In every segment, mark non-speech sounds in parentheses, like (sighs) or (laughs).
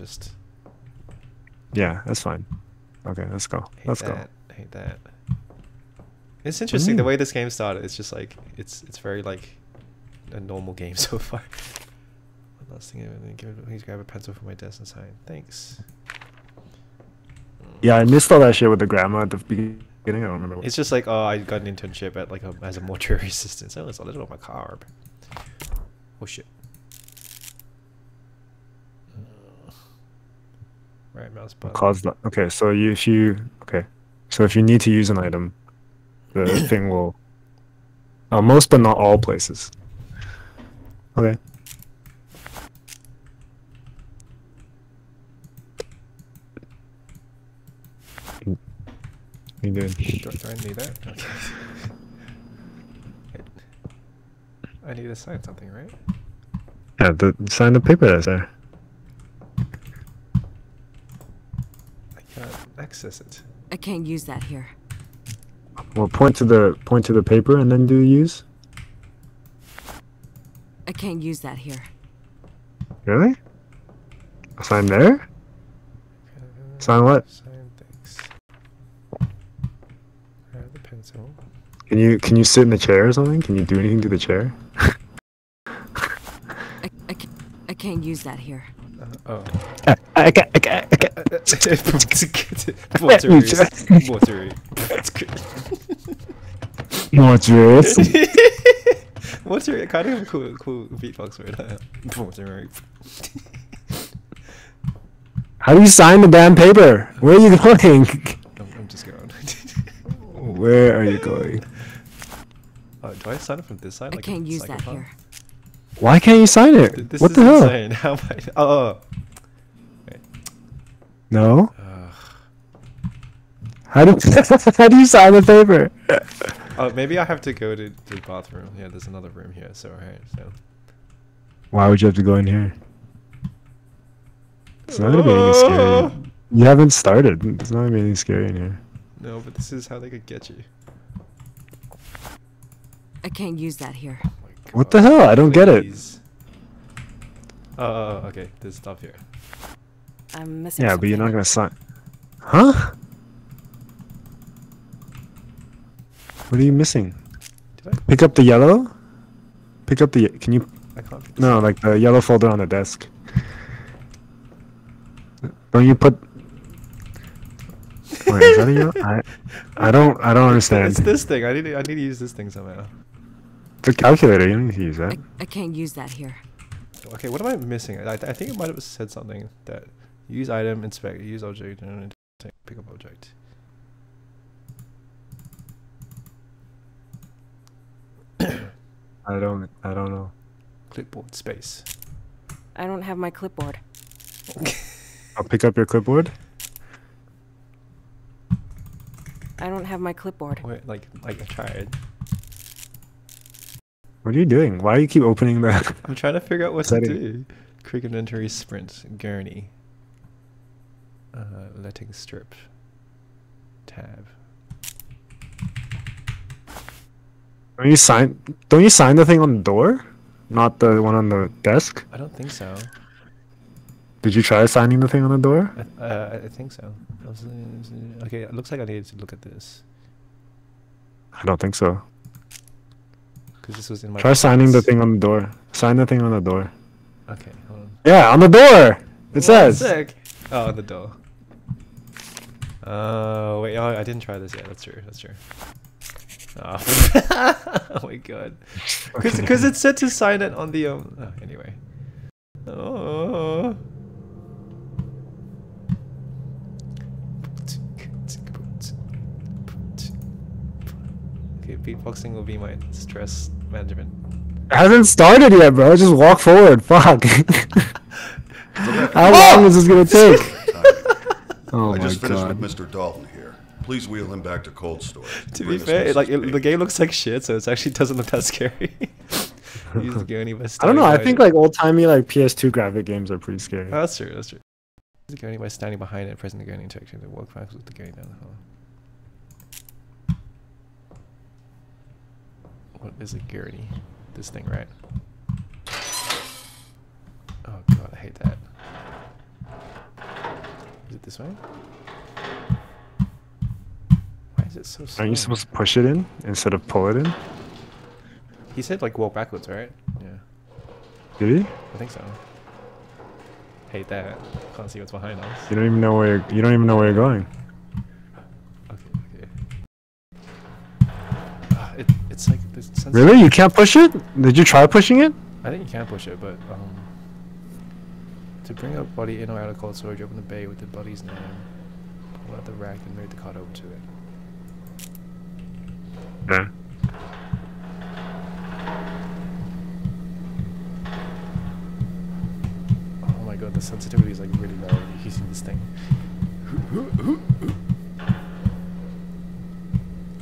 just Yeah, that's fine. Okay, let's go. hate Let's go. that. Hate that. It's interesting the mm. way this game started. It's just like it's it's very like a normal game (laughs) so far. One last thing, I give it- please grab a pencil from my desk and sign. Thanks. Yeah, I missed all that shit with the grandma at the beginning. I don't remember. What. It's just like oh, I got an internship at like a, as a mortuary (laughs) assistant. So it's a little carb. Oh shit. Right mouse button. Cause the, okay, so you, if you okay, so if you need to use an item, the (coughs) thing will. Uh, most but not all places. Okay. You did. Do, do I need that? Okay. (laughs) I need to sign something, right? Yeah, the sign the paper that's there. I can't access it. I can't use that here. Well, point to the point to the paper and then do use. I can't use that here. Really? Sign there? Sign what? Sign things. Grab the pencil. Can you can you sit in the chair or something? Can you do anything to the chair? (laughs) I, I, can't, I can't use that here. Uh, oh. I can, I can, I can. Mortuary. Mortuary. Mortuary. Mortuary. Kind of a cool, cool beatbox word. Mortuary. How do you sign the damn paper? Where are you going? I'm, I'm just going. Where are you going? Uh, do I sign it from this side? I can't use that here. Why can't you sign it? This what is the hell? insane. (laughs) How am I? Oh. oh. (laughs) No. Ugh. How do (laughs) how do you sign the paper? Oh, maybe I have to go to the bathroom. Yeah, there's another room here. So alright. So. Why would you have to go in here? It's not gonna be anything scary. Oh! You haven't started. There's not gonna be anything scary in here. No, but this is how they could get you. I can't use that here. My What the hell? I don't get it. please. Oh, oh, oh, okay. There's stuff here. I'm missing Yeah, but you're not gonna sign. Huh? What are you missing? Did I? Pick up the yellow. Pick up the. Can you? I can't. No, up. like the yellow folder on the desk. Don't you put? Wait, is that a yellow? I, I don't. I don't (laughs) understand. It's this thing. I need. To, I need to use this thing somehow. The calculator. You don't need to use that. I, I can't use that here. Okay, what am I missing? I, I think it might have said something that use item, inspect, use object, and take- pick up object. I don't. I don't know. Clipboard space. I don't have my clipboard. (laughs) I'll pick up your clipboard. I don't have my clipboard. Wait, like, like I tried. What are you doing? Why do you keep opening that? I'm trying to figure out what Setting. to do. Quick inventory sprint gurney. Uh, letting strip. Tab. Don't you sign? Don't you sign the thing on the door? Not the one on the desk. I don't think so. Did you try signing the thing on the door? I, uh, I think so. Okay, it looks like I needed to look at this I don't think so. Because this was in my. Try signing the thing on the door. Sign the thing on the door. Okay, hold on. Yeah, on the door. It One says. sec. Oh, on the door. Oh wait, oh, I didn't try this yet. That's true. That's true. Oh, (laughs) oh my god. Because it said to sign it on the um. Oh, anyway. Oh. Okay, beatboxing will be my stress management. It hasn't started yet, bro. Just walk forward. Fuck. (laughs) How long is this gonna oh! take? (laughs) Oh I my just finished god. with Mr. Dalton here. Please wheel him back to cold storage. (laughs) To be fair, like it, the game looks like shit, so it actually doesn't look that scary. Use the gurney I don't know. I think behind like old timey like PS2 graphic games are pretty scary. Oh, that's true. That's true. Use the gurney by standing behind it, pressing the gurney to actually walk backwards with the gurney down the hall. What is a gurney? This thing, right? Oh god, I hate that. Is it this way? Why is it so slow? Aren't you supposed to push it in instead of pull it in? He said like walk backwards, right? Yeah, Did he? I think so. Hate that. Can't see what's behind us. You don't even know where you're, you don't even know where you're going. Like this sense Really? You can't push it? Did you try pushing it? I think you can push it, but um, to bring a body in or out of cold storage, open the bay with the body's name, pull out the rack, and move the card over to it. Yeah. Oh my god, the sensitivity is like really low using this thing.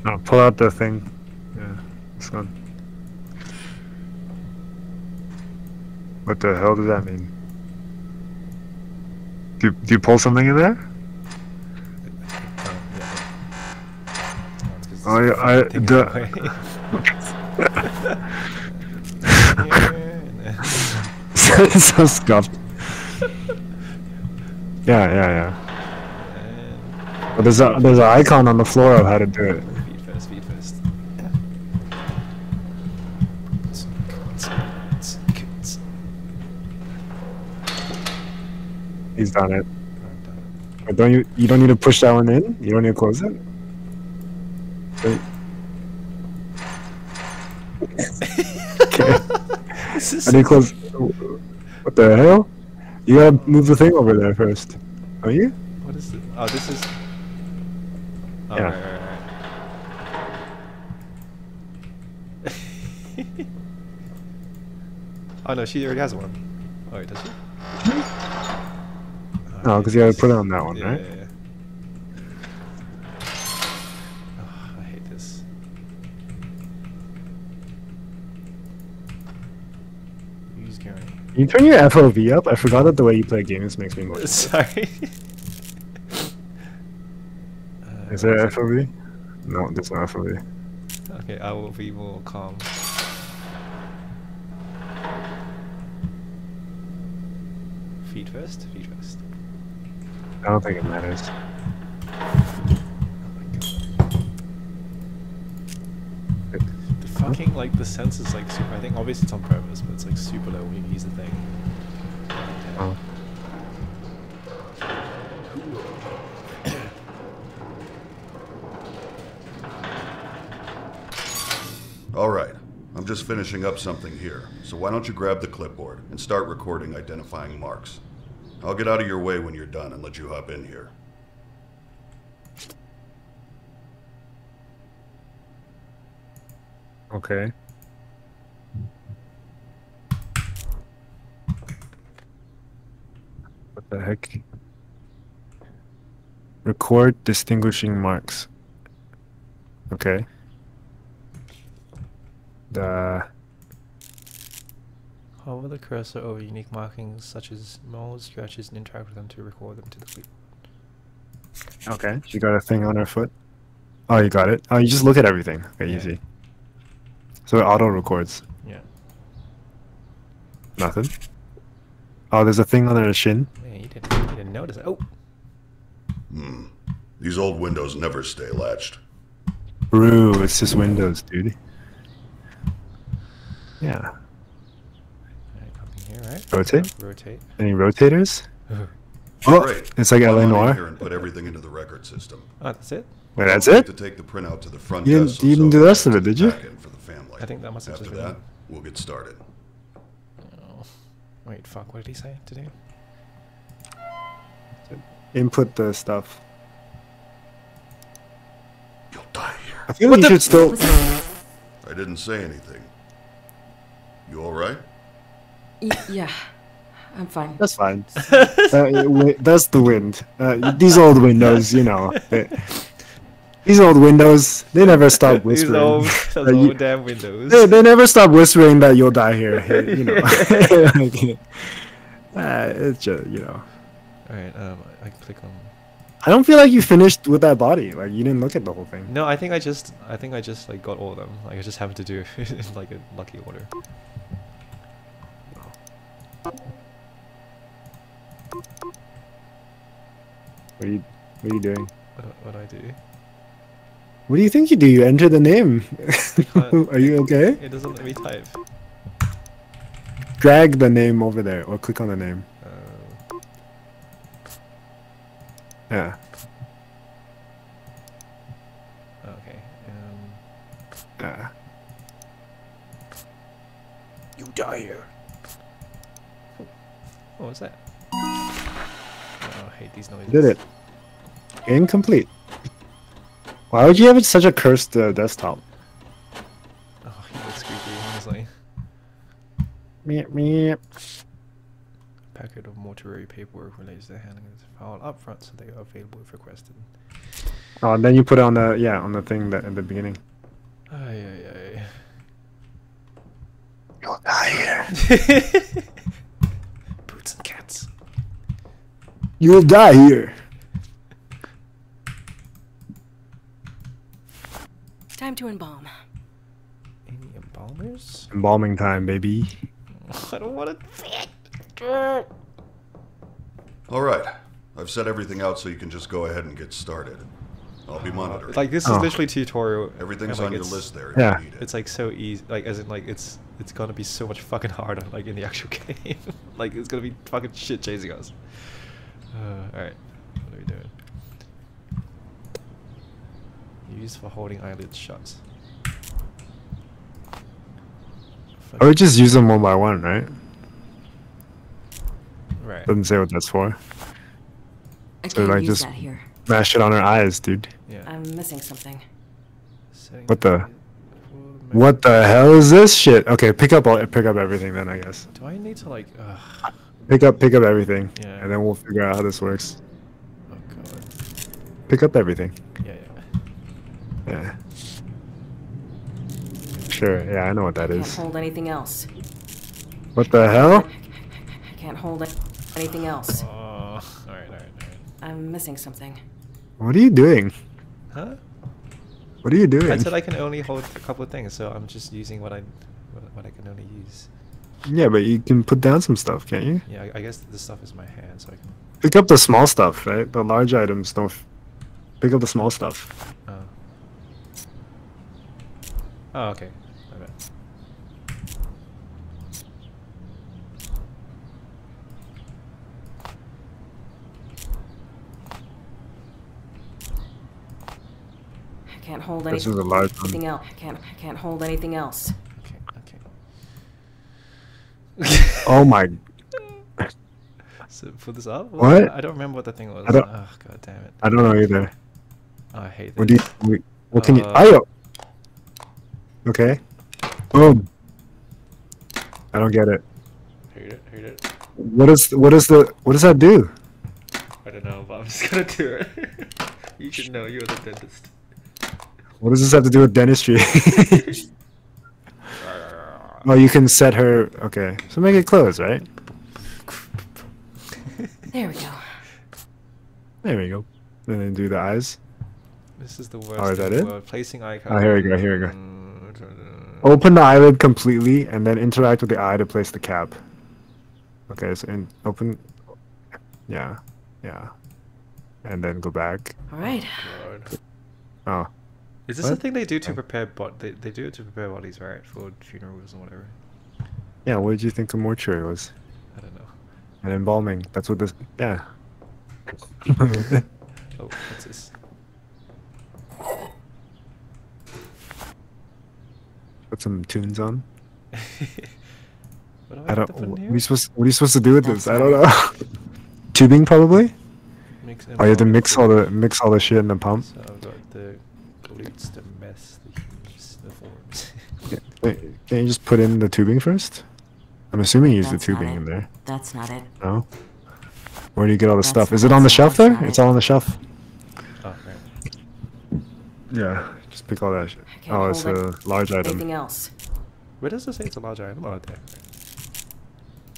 No, pull out the thing. One. What the hell does that mean? Do, do you pull something in there? Oh, yeah. I- I- the- away. Here and there. it's so scuffed. Yeah, yeah, yeah. But there's a there's an icon on the floor of how to do it. He's done it. But don't you you don't need to push that one in? You don't need to close it? Wait. (laughs) This I need to close What the hell? You gotta move the thing over there first. Are you? What is it? Oh, this is. Oh, Yeah. right, right, right. (laughs) oh no, she already has one. Oh, wait, does she? Hmm? No, because you gotta put it on that one, yeah, right? Yeah, yeah. Oh, I hate this. Use Gary. Can you turn your FOV up? I forgot that the way you play games makes me more. (laughs) Sorry. Uh, (laughs) Is there FOV? No, there's no FOV. Okay, I will be more calm. Feet first? Feet first. I don't think it matters. Oh my god. The fucking, like, the sense is like super. I think obviously it's on purpose, but it's like super low when you use the thing. Oh. All right. I'm just finishing up something here. So why don't you grab the clipboard and start recording identifying marks? I'll get out of your way when you're done and let you hop in here. Okay. What the heck? Record distinguishing marks. Okay. The Hover the cursor over unique markings such as moles, scratches, and interact with them to record them to the clip. okay. She got a thing on her foot. Oh, you got it. Oh, you just look at everything. Okay, Yeah. easy. So it auto records. Yeah. Nothing. Oh, there's a thing on her shin. Yeah, you didn't, you didn't notice it. Oh! Hmm. These old windows never stay latched. Brew, it's just Windows, dude. Yeah. Alright, up in here, right? Rotate? Rotate. Any rotators? (laughs) oh, Great. it's like Come LA Noire. here and put everything into the record system. Oh, that's it? Wait, that's Don't it? To take the printout to the front You didn't- desk. you didn't so do the rest of it, did you? for the family. I think that must have After just that, been- we'll get started. Oh. Wait, fuck, what did he say to do? Input the stuff. You'll die here. I feel like you should still. I didn't say anything. You all right? Y- yeah, I'm fine. That's fine. (laughs) uh, that's the wind. Uh, these old windows, you know. they- these old windows, they never stop (laughs) These whispering. old, Uh, those you- old damn windows. they, they never stop whispering that you'll die here. You know. (laughs) Uh, it's just, you know. Alright, um, I click on. I don't feel like you finished with that body. Like you didn't look at the whole thing. No, I think I just, I think I just like got all of them. Like I just happened to do it in like a lucky order. What are you What are you doing? What, do- what I do? What do you think you do? You enter the name. Uh, (laughs) are you okay? It doesn't let me type. Drag the name over there, or click on the name. Uh, Yeah. okay. Um, Yeah. you die here. What was that? I hate these noises. Did it. Incomplete. Why would you have such a cursed uh, desktop? Oh, he looks creepy, honestly. Meep, meep. Packet of mortuary paperwork relates to the handling of the file up front so they are available if requested. Oh, and then you put it on the yeah on the thing that at the beginning. Ay, ay, You'll die here. ay. Boots and cats. You'll die here. Time to embalm. Any embalmers? Embalming time, baby. (laughs) I don't want to. All right. I've set everything out so you can just go ahead and get started. I'll be monitoring. Like this is Oh. literally tutorial. Everything's like, on your list there if Yeah. you need it. It's like so easy, like as in like it's it's gonna be so much fucking harder, like in the actual (laughs) game. like it's gonna be fucking shit chasing us. Uh, all right, what are we doing? Used for holding eyelids shut. I would just use them one by one, right? Right. Doesn't say what that's for. I So, can't like, just- that here. Mash it on her eyes, dude. Yeah. I'm missing something. What the- What the hell is this shit? Okay, pick up all pick up everything then, I guess. Do I need to like? Uh, Pick up pick up everything, Yeah. and then we'll figure out how this works. oh god. Pick up everything. Yeah, yeah. Yeah. Sure. Yeah, I know what that Can't is. hold anything else. What the hell? I can't hold anything else. Oh, all right, all right, all right. I'm missing something. What are you doing? Huh? What are you doing? I said I can only hold a couple of things, so I'm just using what I what, what I can only use. Yeah, but you can put down some stuff, can't you? Yeah, I, I guess this stuff is my hand, so I can. Pick up the small stuff, right? The large items don't. F- pick up the small stuff. Oh. Oh, okay. My bad. I can't hold This anything, is a large anything one. else. I can't. I can't hold anything else. Okay, (laughs) okay. Oh my! (laughs) So put this up? What? I don't remember what the thing was. I don't- Oh, god damn it. I don't know either. Oh, I hate What do you? this. wait, What can you? Uh, Ayo. Okay. Boom. I don't get it. Hate it, hate it. What is? What is the? What does that do? I don't know, but I'm just gonna do it. (laughs) you should know, you're the dentist. What does this have to do with dentistry? Oh, you can set her. Okay, so make it close, right? There we go. There we go. And then do the eyes. This is the worst Oh, is that it? world. Placing icon. Oh, here we go, here we go. Mm, Open the eyelid completely, and then interact with the eye to place the cap. Okay, so in open. Yeah, yeah, and then go back. All right. Oh, Is this a thing they do to prepare bod? They, they do it to prepare bodies, right? For funerals and whatever. yeah. What did you think a mortuary was? I don't know. An embalming. That's what this. Yeah. (laughs) (laughs) Oh, what's this? Put some tunes on. (laughs) what do I don't. What are you supposed? What are you supposed to do with this? I don't know. Tubing probably. Mix Oh, you have to mix all the mix all the shit in the pump. So I've got the glutes, the mess, the humes, the forms. (laughs) Wait, Can you just put in the tubing first? I'm assuming you use the tubing in there. That's not it. No. Where do you get all the That's stuff? Is it on the shelf there? that's It's it. all on the shelf. oh, right. Yeah. Just pick all that shit. Oh, it's a it. large Anything item. else? Where does it say it's a large item? Oh, there.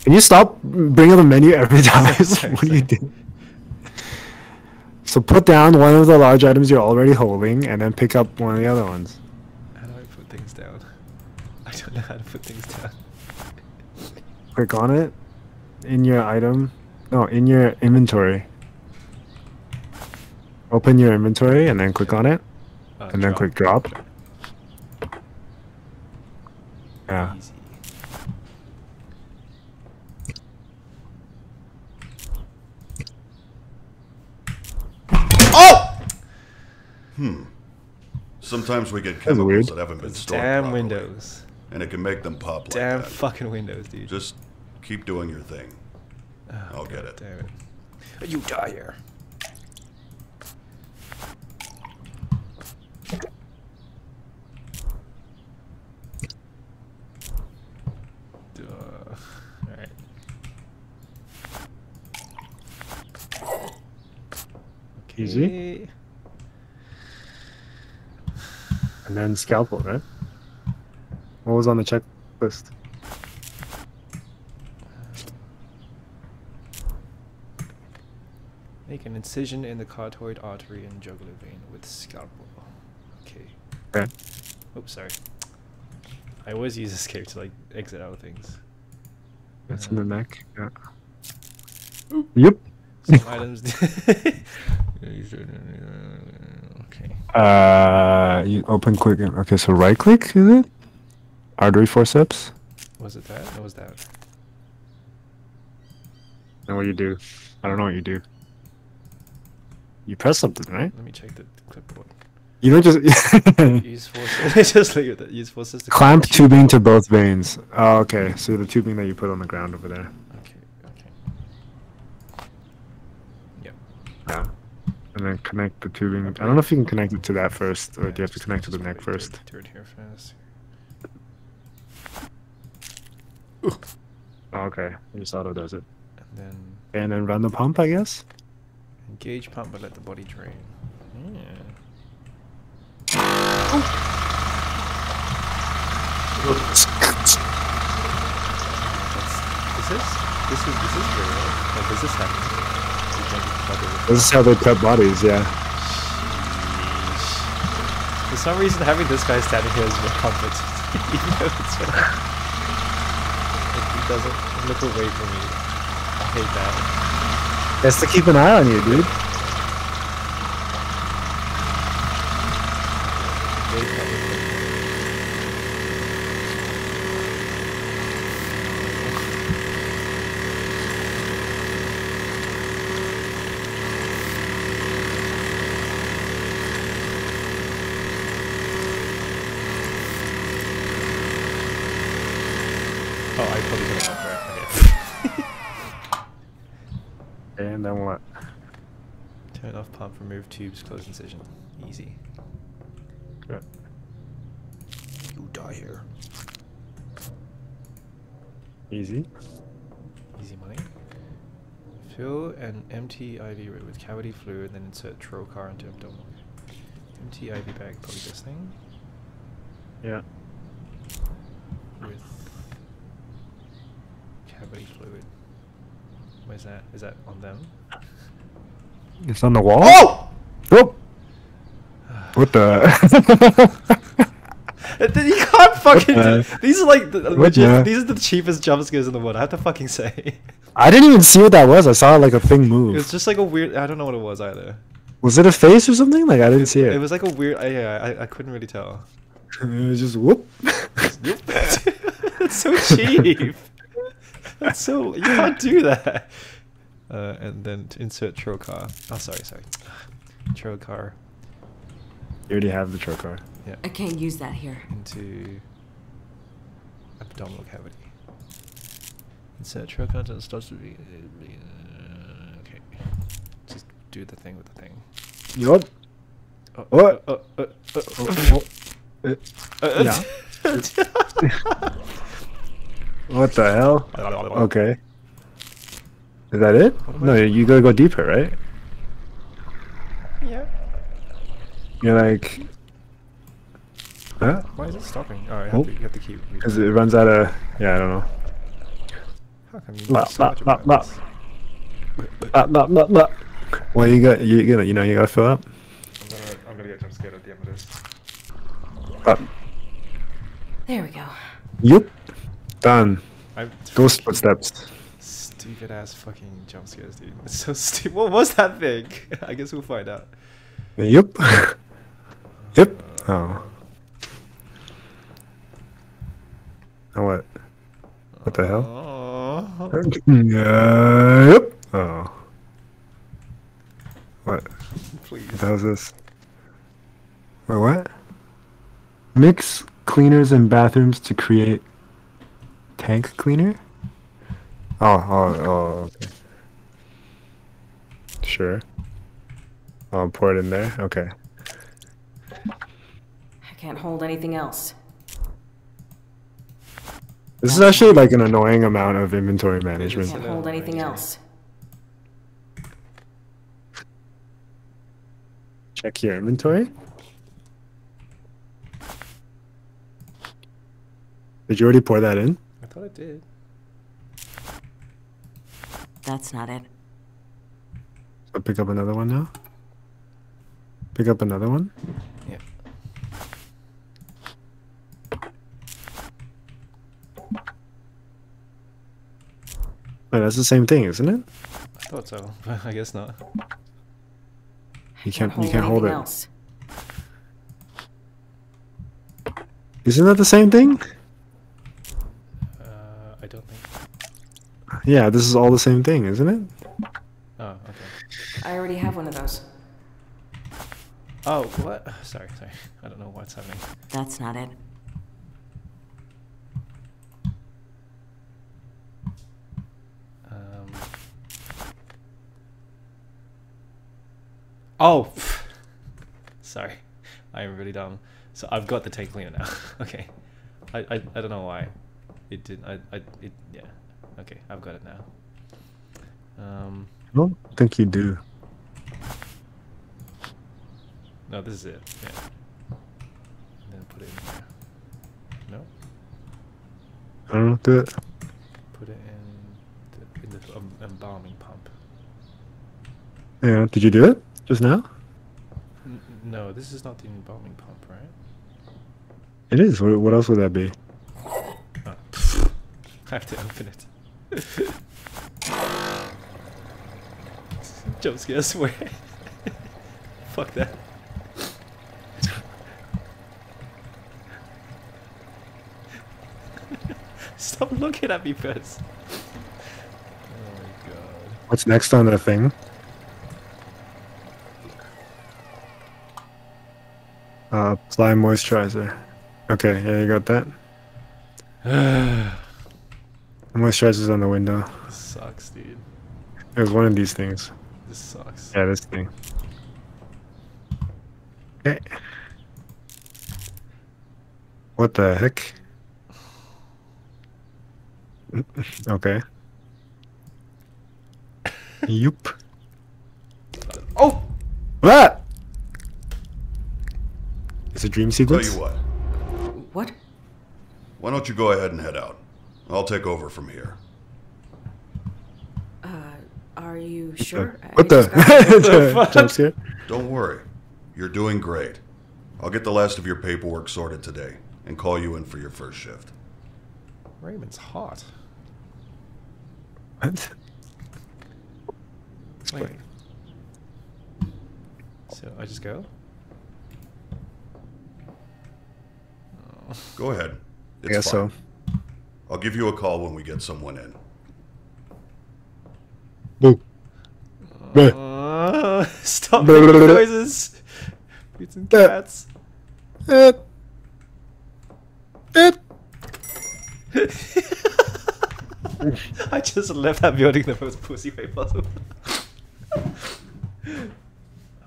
Can you stop bringing up the menu every time? (laughs) (laughs) What do you sorry. do? So put down one of the large items you're already holding, and then pick up one of the other ones. How do I put things down? (laughs) I don't know how to put things down. Click on it in your item. No, in your inventory. Open your inventory and then click on it, Uh, and then click drop. Yeah. Easy. Oh! Hmm. Sometimes we get That's chemicals weird. that haven't been Those stored damn properly, windows. and it can make them pop like Damn that. fucking windows, dude. Just keep doing your thing. Oh, I'll get it. Damn it. You die here. Duh. Alright. Easy. Okay. And then scalpel, right? What was on the checklist? Make an incision in the carotid artery and jugular vein with scalpel. Okay. Okay. Oops, sorry. I always use escape to like exit out of things. That's in the um, neck. Yeah. Oop. Yep. Some (laughs) items. (laughs) (laughs) okay. Uh, you open click. Okay, so right click is it? Artery forceps. Was it that? What was that? And what do you do? I don't know what you do. You press something, right? Let me check the clipboard. You don't just (laughs) Use forceps. (laughs) (laughs) just leave it. Use forceps to clamp tubing to both veins. Oh, okay. So the tubing that you put on the ground over there. Okay. Okay. Yep. Yeah. And then connect the tubing. I don't know if you can connect it to that first, or do you have to connect to the just neck wait, do it- first? Do it here first. Oh, okay. It just auto does it. And then And then run the pump, I guess. engage pump, but let the body drain. Yeah. That's, is this? This is this is real. right? Like, is this happening? You can't be fucking- This is how they cut bodies, yeah. For some reason, having this guy standing here is more comfort. Even though it's like, he doesn't look away from me. I hate that. Has to keep an eye on you, dude. Very comfortable. Oh, I probably could have right. Okay. And then what? Turn off pump, remove tubes, close incision. Easy. Good. You die here. Easy. Easy money. Fill an empty IV with cavity fluid, then insert trocar into abdominal. Empty IV bag, probably this thing. Yeah. With cavity fluid. Where's that? Is that on them? It's on the wall. Oh! Oh! What the? (laughs) you can't fucking. Uh, these are like the, legit. the- These are the cheapest jump scares in the world. I have to fucking say. I didn't even see what that was. I saw like a thing It move. was just like a weird. I don't know what it was either. Was it a face or something? Like I didn't see it. It was like a weird. I, yeah, I, I couldn't really tell. (laughs) It was just whoop. (laughs) It's so cheap. That's so you can't do that. Uh, and then to insert trocar. Oh, sorry, sorry. Trocar You already have the trocar. yeah, I can't use that here. into abdominal cavity. Insert trocar until it starts to be. uh, Okay. Just do the thing with the thing. Yup. Oh, What? uh, uh, uh, uh, Oh, uh, oh, uh, yeah. (laughs) What the hell? Okay. Is that it? No, I- you gotta go deeper, right? Yeah. You're like, huh? Why is it stopping? Oh, you have, Oh. to, you have to keep. Because it runs out of. Yeah, I don't know. How come you La, know so la, la, la. Well, you got you gonna you know you gotta fill up. I'm gonna, I'm gonna get jump scared at the end of this. Uh, There we go. yep. Done. I'm Ghost footsteps. Stupid ass fucking jump scares, dude. It's (laughs) so stupid. What was that thing? (laughs) I guess we'll find out. Yep. (laughs) yep. Oh. Oh, what? What the hell? Oh. Yeah, yep. Oh. What? Please. What the hell is this? Wait, what? Mix cleaners and bathrooms to create tank cleaner? Oh, oh, oh, okay. Sure. I'll pour it in there. Okay. I can't hold anything else. This is actually like an annoying amount of inventory I management. can't hold anything else. Check your inventory. Did you already pour that in? I thought I did. That's not it. So pick up another one now. Pick up another one. Yeah. Wait, that's the same thing, isn't it? I thought so, (laughs) but I guess not. You I can't. You can't hold it. else. Isn't that the same thing? Uh, I don't think. Yeah, this is all the same thing, isn't it? Oh, okay. I already have one of those. Oh, what? Sorry, sorry. I don't know what's happening. That's not it. Um. Oh, (laughs) sorry. I'm really dumb. So I've got the tank cleaner now. (laughs) okay. I, I I don't know why. It did. I I it yeah. Okay, I've got it now. Um. I don't think you do. No, this is it. Yeah. And then put it in there. No. I don't know. Do it. Put it in the, in the um, embalming pump. Yeah. Did you do it just now? N- no, this is not the embalming pump, right? It is. What, what else would that be? Oh. (laughs) I have to open it. (laughs) Jump scare, I swear. Fuck that. (laughs) Stop looking at me first. Oh. What's next on the thing? Uh, apply moisturizer. Okay, yeah, you got that. (sighs) (sighs) (sighs) Moisturizer's on the window. this sucks, dude. It was one of these things. This sucks. Yeah, this thing. Okay. What the heck? (laughs) okay. Yup. Oh! What? It's a dream sequence? Tell sequence. you what, What? why don't you go ahead and head out? I'll take over from here. Uh, are you sure? I- What the? just (laughs) got- the jump scare? Don't worry, you're doing great. I'll get the last of your paperwork sorted today and call you in for your first shift. Raymond's hot. What? Wait. So I just go? Oh. Go ahead. I guess fine. so. I'll give you a call when we get someone in. Boo. Uh, (laughs) stop Blah, making blah, blah. noises. It's and Bleh. cats. (laughs) I just left that building the most pussy way possible.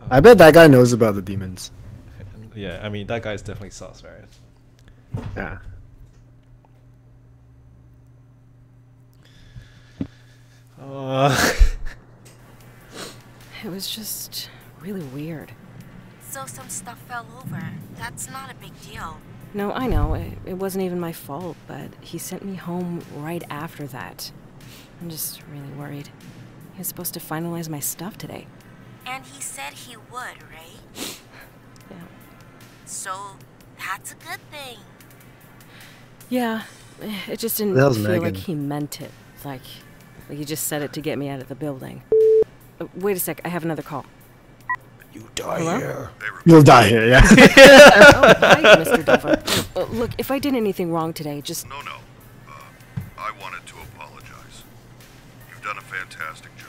I bet that guy knows about the demons. yeah, I mean that guy's definitely sus, right? Yeah. Uh, It was just really weird. So some stuff fell over. That's not a big deal. No, I know. It, it wasn't even my fault, but he sent me home right after that. I'm just really worried. He was supposed to finalize my stuff today. And he said he would, right? (sighs) Yeah. So that's a good thing. Yeah, it just didn't The hell's feel like he meant it. Like, like he just said it to get me out of the building. Uh, wait a sec, I have another call. You die Hello? here. You'll die here, yeah. (laughs) Oh, (laughs) hi, Mr. Delver. Uh, look, if I did anything wrong today, just No, no. Uh, I wanted to apologize. You've done a fantastic job.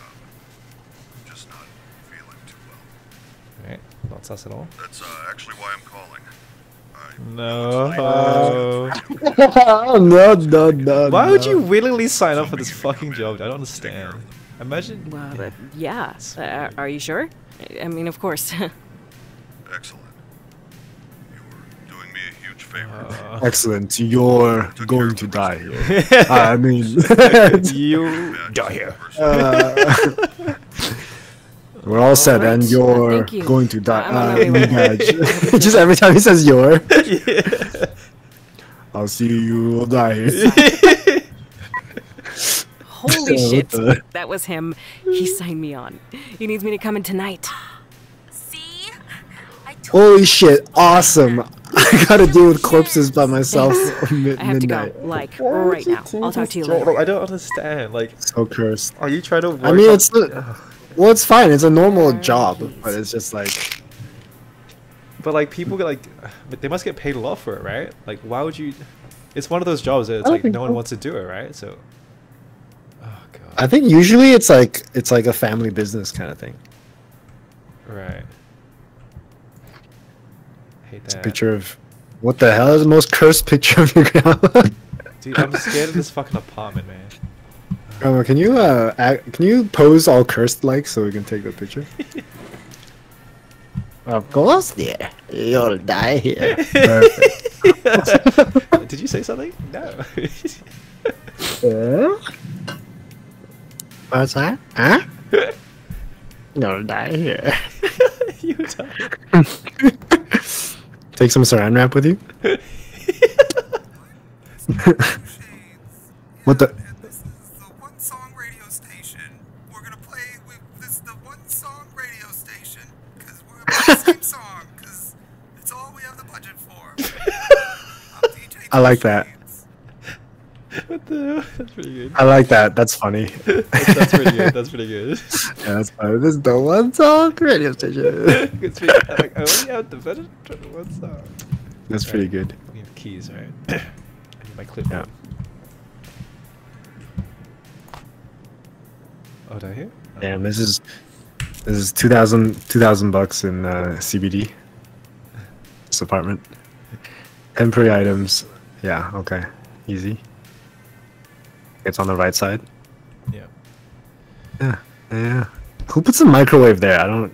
Just not feeling too well. Right. Not sus at all. That's uh, actually why I'm calling. I No. no, no, no. Why would you willingly sign up for this fucking job? I don't understand. Imagine. well, uh, yeah. Uh, are you sure? I mean, of course. (laughs) Excellent. You were doing me a huge favor. Uh, Excellent. You're going to (laughs) (laughs) die here. I mean, you die here. Uh, we're all set, and you're thank you. going to die. Uh, my way. badge. Just every time he says "you're," (laughs) I'll see you. Will die here. (laughs) Holy (laughs) shit. That was him. He signed me on. He needs me to come in tonight. See? Holy shit! Awesome. I gotta deal with corpses by myself. Thanks. mid- I have to go, like, right now. I'll talk to you later. I don't understand. Like, So cursed. are you trying to? Work I mean, on- it's the- well, it's fine. It's a normal job, but it's just like But like people get like, but they must get paid a lot for it, right? Like, why would you? It's one of those jobs that it's like think no one wants to do it, right? So. Oh god. I think usually it's like it's like a family business kind of thing. Right. hate It's a that. picture of what the hell is the most cursed picture of your (laughs) grandma? Dude, I'm scared of this fucking apartment, man. Grandma, can you uh act, can you pose all cursed like so we can take the picture? (laughs) of course, dear. You'll die here. (laughs) Perfect. (laughs) Did you say something? No. Yeah? What's that? Huh? You'll die here. you died. Take some saran wrap with you. What the? And this is the because we're gonna play the same song because it's all we have the budget for. (laughs) I'm DJ I like that. What the? (laughs) That's pretty good. I like that. That's funny. (laughs) That's, that's pretty good. That's pretty good. Yeah, that's funny. This is the one song radio station. It's pretty, I like, I only have the better one song. That's pretty good. I need the keys, right? (coughs) I need my clipboard. Oh, did I hear? Oh. Damn, this is this is 2000, 2000 bucks in uh, CBD. This apartment. Temporary items. Yeah. Okay. Easy. It's on the right side. Yeah. Yeah. Yeah. Who puts a microwave there? I don't.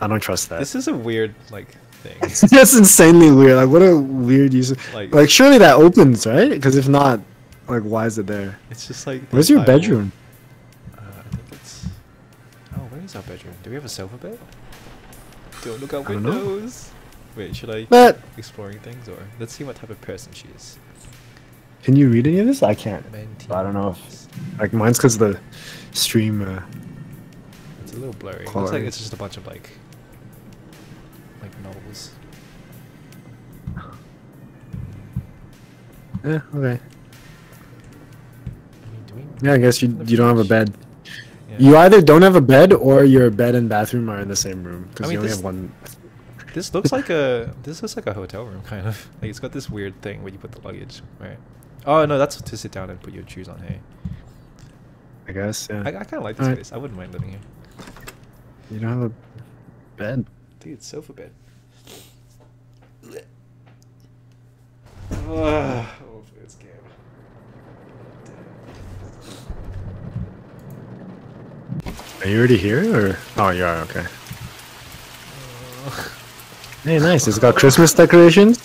I don't trust that. This is a weird, like, thing. (laughs) That's insanely weird. Like, what a weird use. Of, Like- like, surely that opens, right? Because if not, like, why is it there? It's just like. Where's your bedroom? Where is our bedroom? Do we have a sofa bed? Don't look out I windows. Wait, should I But exploring things or let's see what type of person she is. can you read any of this? I can't. Menti- I don't know if like mine's because the stream. Uh, It's a little blurry. Looks like it's just a bunch of like, like novels. yeah. Okay. I mean, do we? Yeah. I guess you you don't have a bed. Yeah. You either don't have a bed or your bed and bathroom are in the same room because I mean, you only this- have one. This looks like a this looks like a hotel room kind of. Like it's got this weird thing where you put the luggage, right? Oh no, that's to sit down and put your shoes on. Hey, I guess. Yeah. I, I kind of like this Alright. place. I wouldn't mind living here. you don't have a bed. Dude, it's sofa bed. (sighs) Ugh, hopefully it's game. Are you already here or? Oh, you are. Okay. Hey, nice. It's got Christmas decorations.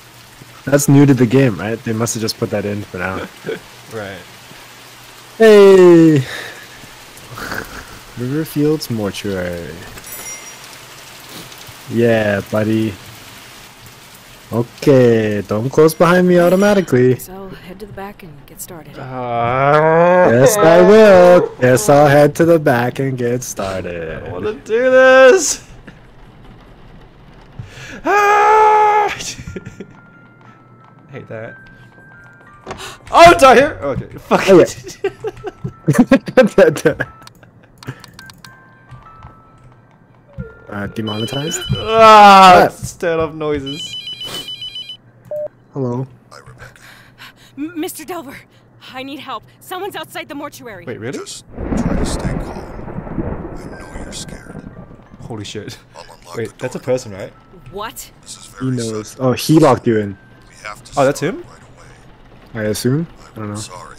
That's new to the game, right? They must have just put that in for now. (laughs) Right. Hey! Riverfields Mortuary. Yeah, buddy. Okay, don't close behind me automatically. So head to the back and get started. Yes, I will. Yes, I'll head to the back and get started. I want to do this. Ah! (laughs) Hate that. Oh, die here. Okay, fuck Oh, it. (laughs) uh, demonetized. Ah, What? stand up noises. Hello. Hi, Rebecca. Mr. Delver, I need help. Someone's outside the mortuary. Wait, really? Just try to stay calm. I know you're scared. Holy shit. I'll unlock Wait, the that's a person, right? What? This is He knows. sudden. Oh, he locked you in. We have to Oh, that's him? Right away. I assume. I don't know. sorry.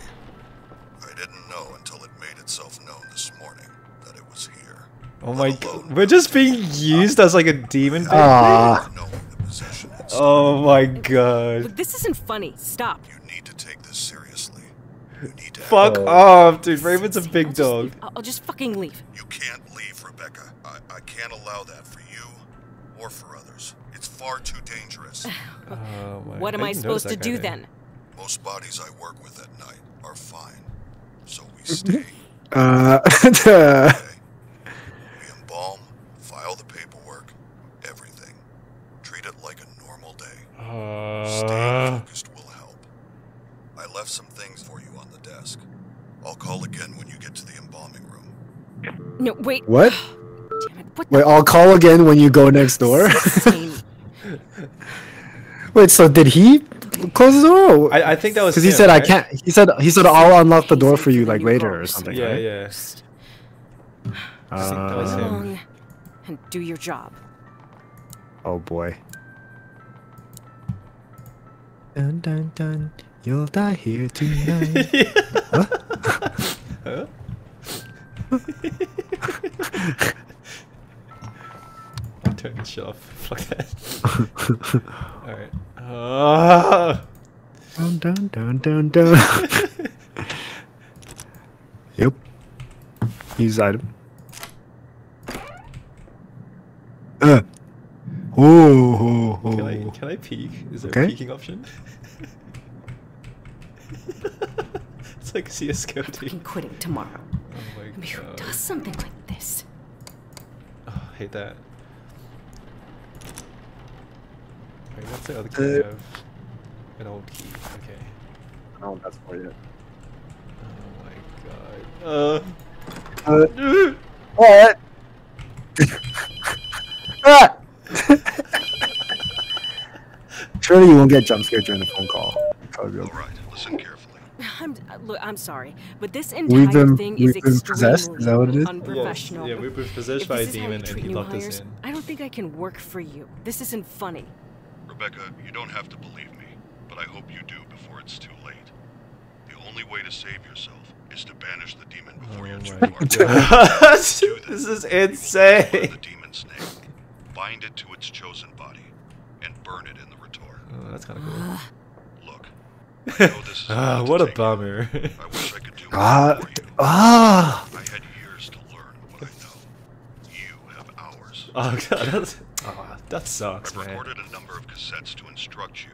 I didn't know until it made itself known this morning that it was here. Oh my god. We're just being used as like a demon. baby? Ah. Oh my god. Look, this isn't funny. Stop. You need to take this seriously. You need to Fuck Oh. off, dude. Raven's a I'll big just dog. leave. I'll, I'll just fucking leave. You can't leave, Rebecca. I, I can't allow that for you or for others. It's far too dangerous. (sighs) Oh my. What am I didn't supposed to do guy then? Most bodies I work with at night are fine. So we (laughs) stay. Uh, (laughs) okay? We embalm, file the paperwork, everything. Treat it like a normal day. Staying Uh, focused will help. I left some things for you on the desk. I'll call again when you get to the embalming room. No, wait. what? (gasps) Damn it. What Wait, I'll call again when you go next door. (laughs) Wait, so did he close the door? I, I think that was Because he him, said I can't. He said he said I'll unlock the door for you like later or something. Yeah, right? yeah. Just that was Uh, him. and do your job. Oh boy. Dun dun dun. You'll die here tonight. (laughs) Huh? I'll (laughs) turn this shit off. (laughs) Fuck that. Alright. Ah! dun dun dun dun dun. yep. Use item. Uh. Oh, oh, Can I oh. can I peek? Is there Okay. a peeking option? (laughs) it's like CSGO Fucking dude. quitting tomorrow. Oh my I mean, who god. does something like this? Oh, I hate that. Wait, what's the other key Uh. An old key. Okay. Oh, that's for you. Oh my god. Uh. Uh, what? (laughs) ah! (laughs) Surely you won't get jump scared during the phone call. Probably be All okay. right, listen carefully. I'm uh, look. I'm sorry, but this We've entire been- thing is we've been possessed? Is that what it is? unprofessional. Yeah, we've been possessed If by a this is how you demon and he new locked us in. I don't think I can work for you. This isn't funny. Rebecca, you don't have to believe me, but I hope you do before it's too late. The only way to save yourself is to banish the demon oh before Oh you're too far this is Learn insane. the demon's name, bind it to its chosen body, and burn it in the retort. Oh, that's kind of cool. Look, I know this is Ah, lot what a bummer. I wish I could do more Ah, for ah! I had years to learn what I know. You have hours. oh god, that's, oh, that sucks, I've man. recorded a number of cassettes to instruct you,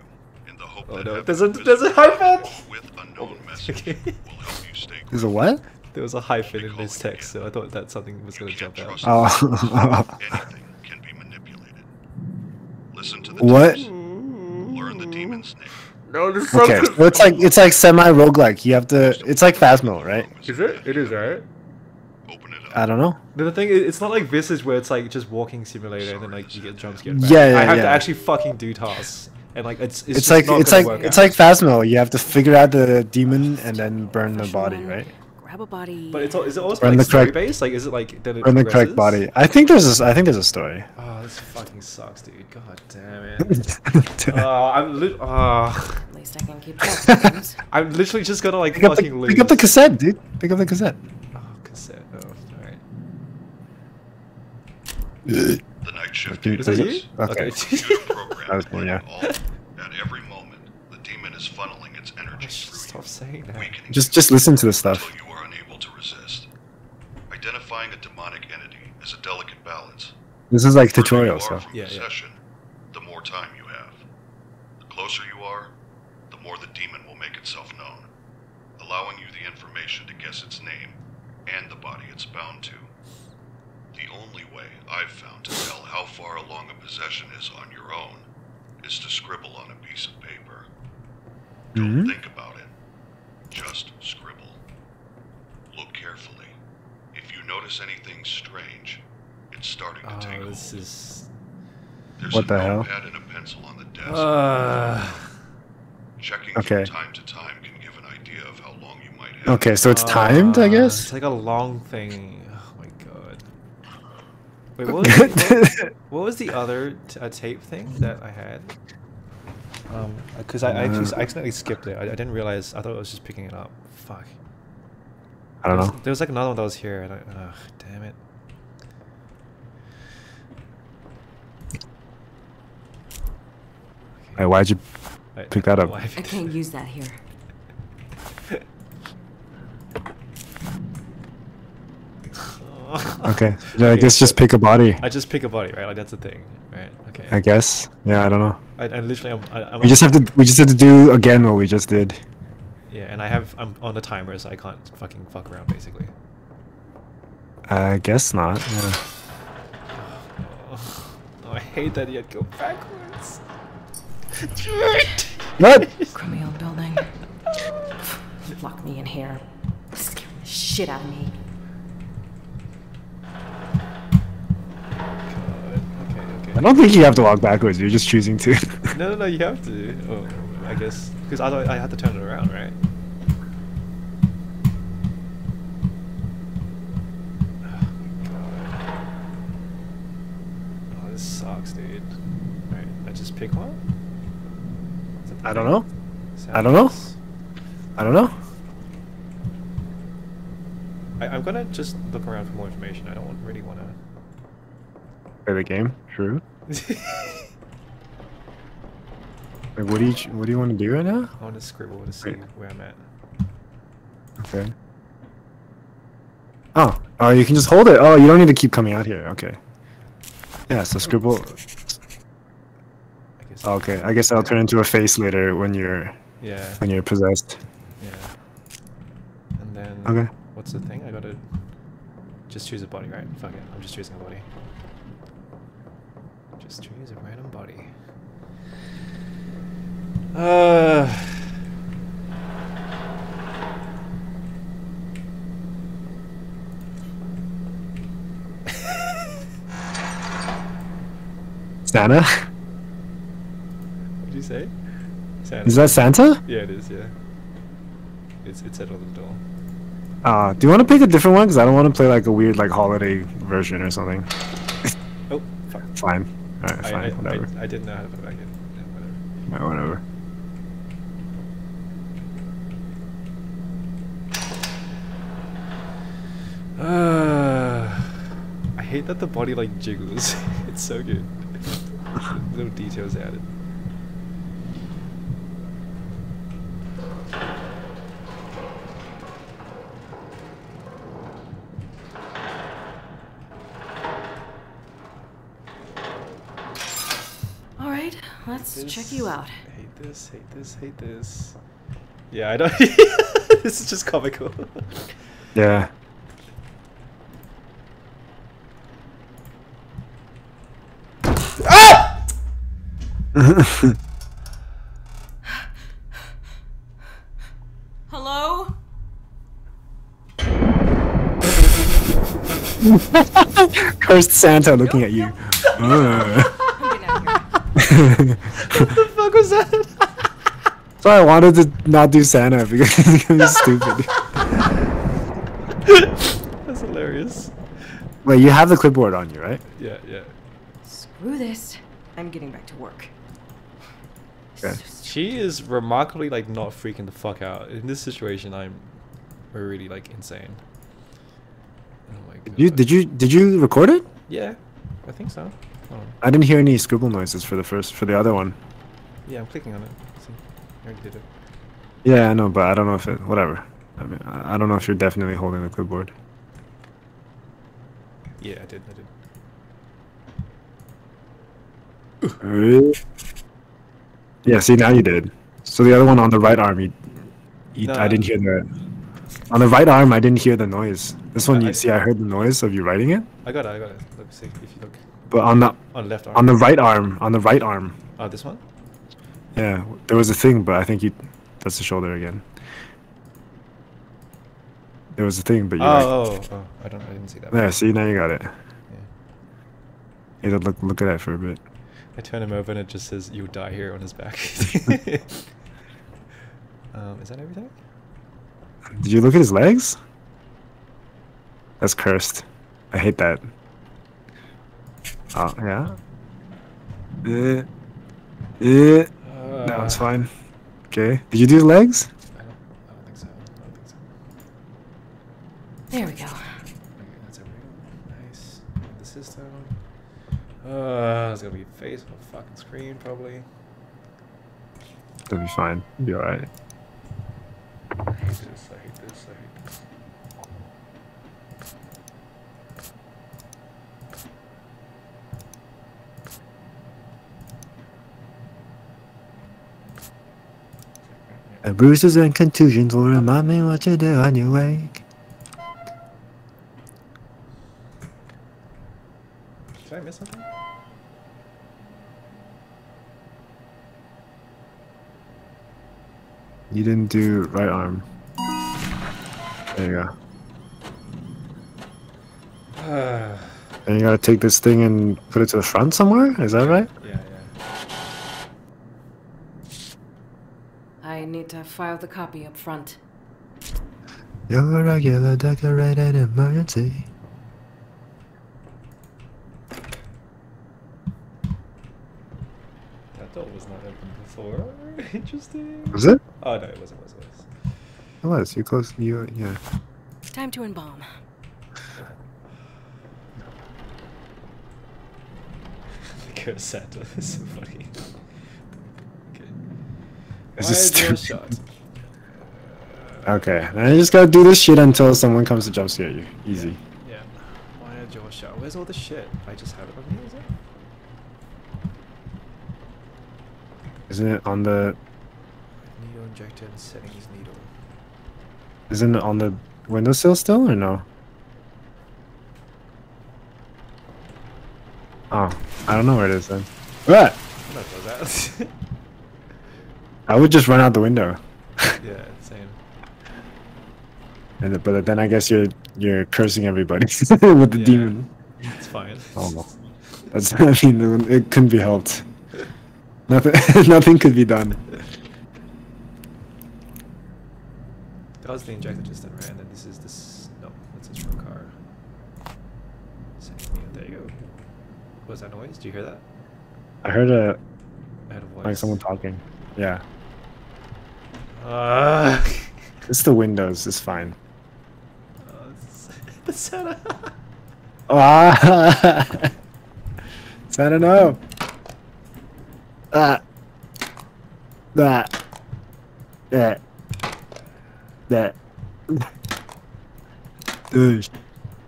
in the hope Oh that no, having there's a there's a hyphen. with unknown message Okay. will help you stay (laughs) Is a what? There was a hyphen in this text, so I thought that something was gonna jump out. Oh. Anything can be manipulated. Listen to the What? tapes. Learn the demon's name. No, this okay, so it's like it's like semi roguelike. You have to. It's like Phasmo, right? Is it? It is, right? Open it up. I don't know. But the thing is, it's not like Visage where it's like just walking simulator and then like you get jump scared. back. Yeah, yeah, I have to actually fucking do tasks, and like it's it's, It's, just like not it's like it's out. like Phasmo. You have to figure out the demon and then burn the body, right? Grab a body. But it's al- is it also Burn like the story correct- based? Like is it like then it Burn the correct body. I think there's a, I think there's a story. Oh, this fucking sucks, dude. God damn it. (laughs) oh, I'm li- oh, At least I can keep things. (laughs) I'm literally just gonna like pick, up fucking the, lose. pick up the cassette, dude. Pick up the cassette. Oh, cassette. Oh, alright. The night shift Dude, Is that you? database. Okay. (laughs) That was to me, yeah. all. At every moment, the demon is funneling its oh, energy through Stop you, saying that. Just just listen to the stuff. until you are unable to resist. Identifying a demonic entity is a delicate balance. This is like The tutorial you are stuff. from Yeah, yeah. possession, the more time you have. The closer you are, the more the demon will make itself known, allowing you the information to guess its name and the body it's bound to. The only way I've found to tell how far along a possession is on your own is to scribble on a piece of paper. Don't Mhm. think about it. Just scribble. Look carefully. If you notice anything strange, It's starting to take Oh, hold. this is. There's What a the hell? notepad and a pencil on the desk. Uh, Checking Okay. from time to time can give an idea of how long you might have. Okay, so it's timed, I uh, guess. It's like a long thing. Oh my god. Wait, what was, the, what, (laughs) what was the other t- uh, tape thing that I had? Um, because I, I actually Uh. I accidentally skipped it. I, I didn't realize. I thought I was just picking it up. Fuck. I don't There was- know. There was like another one that was here, and I, ugh, damn it. Hey, why'd you? I, Pick that up. why- I can't use that here. (laughs) Okay, yeah, I guess just pick a body. I just pick a body, right? Like that's the thing, right? Okay. I guess. Yeah, I don't know. I, I literally, I'm, I, I'm We just have to. We just have to do again what we just did. yeah, and I have, I'm on the timer, so I can't fucking fuck around, basically. I guess not. Yeah. (sighs) Oh, (laughs) I hate that you had to go backwards. What? Crummy old building. Lock me in here. Scaring the shit out of me. God. Okay, okay. I don't think you have to walk backwards. You're just choosing to. (laughs) No, no, no, you have to. Oh, I guess because otherwise I had to turn it around, right? Oh god. Oh, this sucks, dude. Alright, I just pick one. Is that the I don't know. I don't know. I don't know. I, I'm gonna just look around for more information. I don't really want to Play the game. True. (laughs) Like, what do you? What do you want to do right now? I want to scribble to see Wait. where I'm at. Okay. Oh, oh, you can just hold it. Oh, you don't need to keep coming out here. Okay. Yeah. So scribble. Okay. I guess I'll turn into a face later when you're Yeah. when you're possessed. Yeah. And then. Okay. What's the thing? I gotta just choose a body, right? Fuck it. I'm just choosing a body. Just choose a random body. Uh. (laughs) Santa? What did you say? Santa. Is that Santa? Yeah, it is. Yeah. It's it's at the door. Uh, do you want to pick a different one? Because I don't want to play like a weird like holiday version or something. (laughs) Oh, fuck. Fine. Alright, I, fine. I, whatever. I, I didn't know how to put it back in. Yeah, whatever. Alright, whatever. Uh, (sighs) I hate that the body like jiggles. (laughs) it's so good. (laughs) Little details added. All right, let's check you out. Hate this, hate this, hate this. Yeah, I don't. (laughs) this is just comical. (laughs) Yeah. Ah! (laughs) Hello? Cursed Santa looking at you. Uh. I'm getting out of here. What the fuck was that? (laughs) so I wanted to not do Santa because (laughs) it was stupid. That's hilarious. Wait, you have the clipboard on you, right? Yeah, yeah. Screw this. I'm getting back to work. Okay. She is remarkably like not freaking the fuck out. In this situation, I'm really like insane. Oh my god. You did you did you record it? Yeah, I think so. I didn't hear any scribble noises for the first for the other one. Yeah, I'm clicking on it. See, I already did it. Yeah, I know, but I don't know if it whatever. I mean, I I don't know if you're definitely holding the clipboard. Yeah, I did. I did. Yeah, see now you did. So the other one on the right arm, you, you No, I didn't hear the. On the right arm, I didn't hear the noise. This one, I- you I- see, I heard the noise of you writing it. I got it. I got it. Let me see if you look But on the on left arm. on the right arm, on the right arm, Oh, this one. yeah, there was a thing, but I think you. That's the shoulder again. There was a thing, but you. Oh, like, oh, oh, I don't. I didn't see that. Yeah, see now you got it. You have to look look at that for a bit. I turn him over and it just says "You'll die here" on his back. (laughs) um, is that everything? Did you look at his legs? That's cursed. I hate that. Oh yeah. Uh, uh, that one's Uh, fine. Okay. Did you do the legs? I don't, I don't think so. I don't think so. There we go. Okay, that's everything. Nice. The system. Uh, it's gonna be face on a fucking screen probably. That'll be fine. You'll be alright. I hate this. I hate this. I hate this. The bruises and contusions will remind me what you do when you wake. Did I miss something? You didn't do right arm. There you go. Uh, (sighs) And you gotta take this thing and put it to the front somewhere? Is that right? yeah, yeah. I need to file the copy up front. You're a regular decorated emergency. That door was not open before. (laughs) Interesting. Was it? Oh no, it wasn't. It was. It was. It was. You close. You yeah. Time to embalm. Curse Santa. is so funny. This is stupid? Okay. Now you just gotta do this shit until someone comes to jump scare you. Easy. Yeah. Why a jaw shot? Where's all the shit? I just have it on here, is it? Isn't it on the? Needle injector and settings needle. Isn't it on the windowsill still or no? Oh, I don't know where it is then. (laughs) What? That does (laughs) that. (laughs) I would just run out the window. yeah, same. And, but then I guess you're you're cursing everybody (laughs) with the Yeah. demon. It's fine. Oh, that's (laughs) I mean it couldn't be helped. (laughs) Nothing nothing could be done. That was the injector just then, right? And then this is this. No, that's a trocar. There you go. What was that noise? Do you hear that? I heard a I had a voice. like someone talking. Yeah, Uh, (laughs) it's the windows. It's fine. uh, it's- (laughs) the Santa. Ah, (laughs) Santa no. Ah, that, that, that. Douche,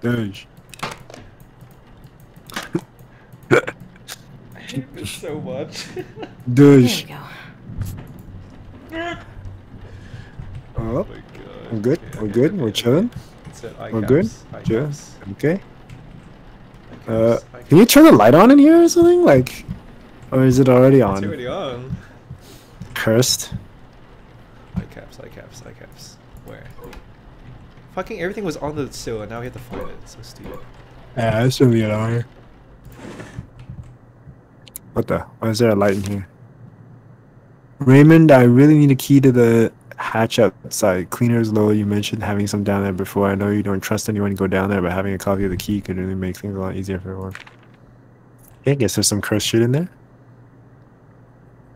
douche. I hate this so much. There Douche. we go. Oh, god. we're good. We're good. We're chilling. It We're good. caps, eye Chill. caps, Okay. Uh, can you turn the light on in here or something? Like, or is it already on? It's already on. Cursed. Eye caps, eye caps, eye caps. Where? Fucking everything was on the sill and now we have to find it. So stupid. Yeah, it's really annoying. What the? Why is there a light in here? Raymond, I really need a key to the hatch outside. Cleaner's low. You mentioned having some down there before. I know you don't trust anyone to go down there, but having a copy of the key could really make things a lot easier for everyone. Yeah, I guess there's some cursed shit in there.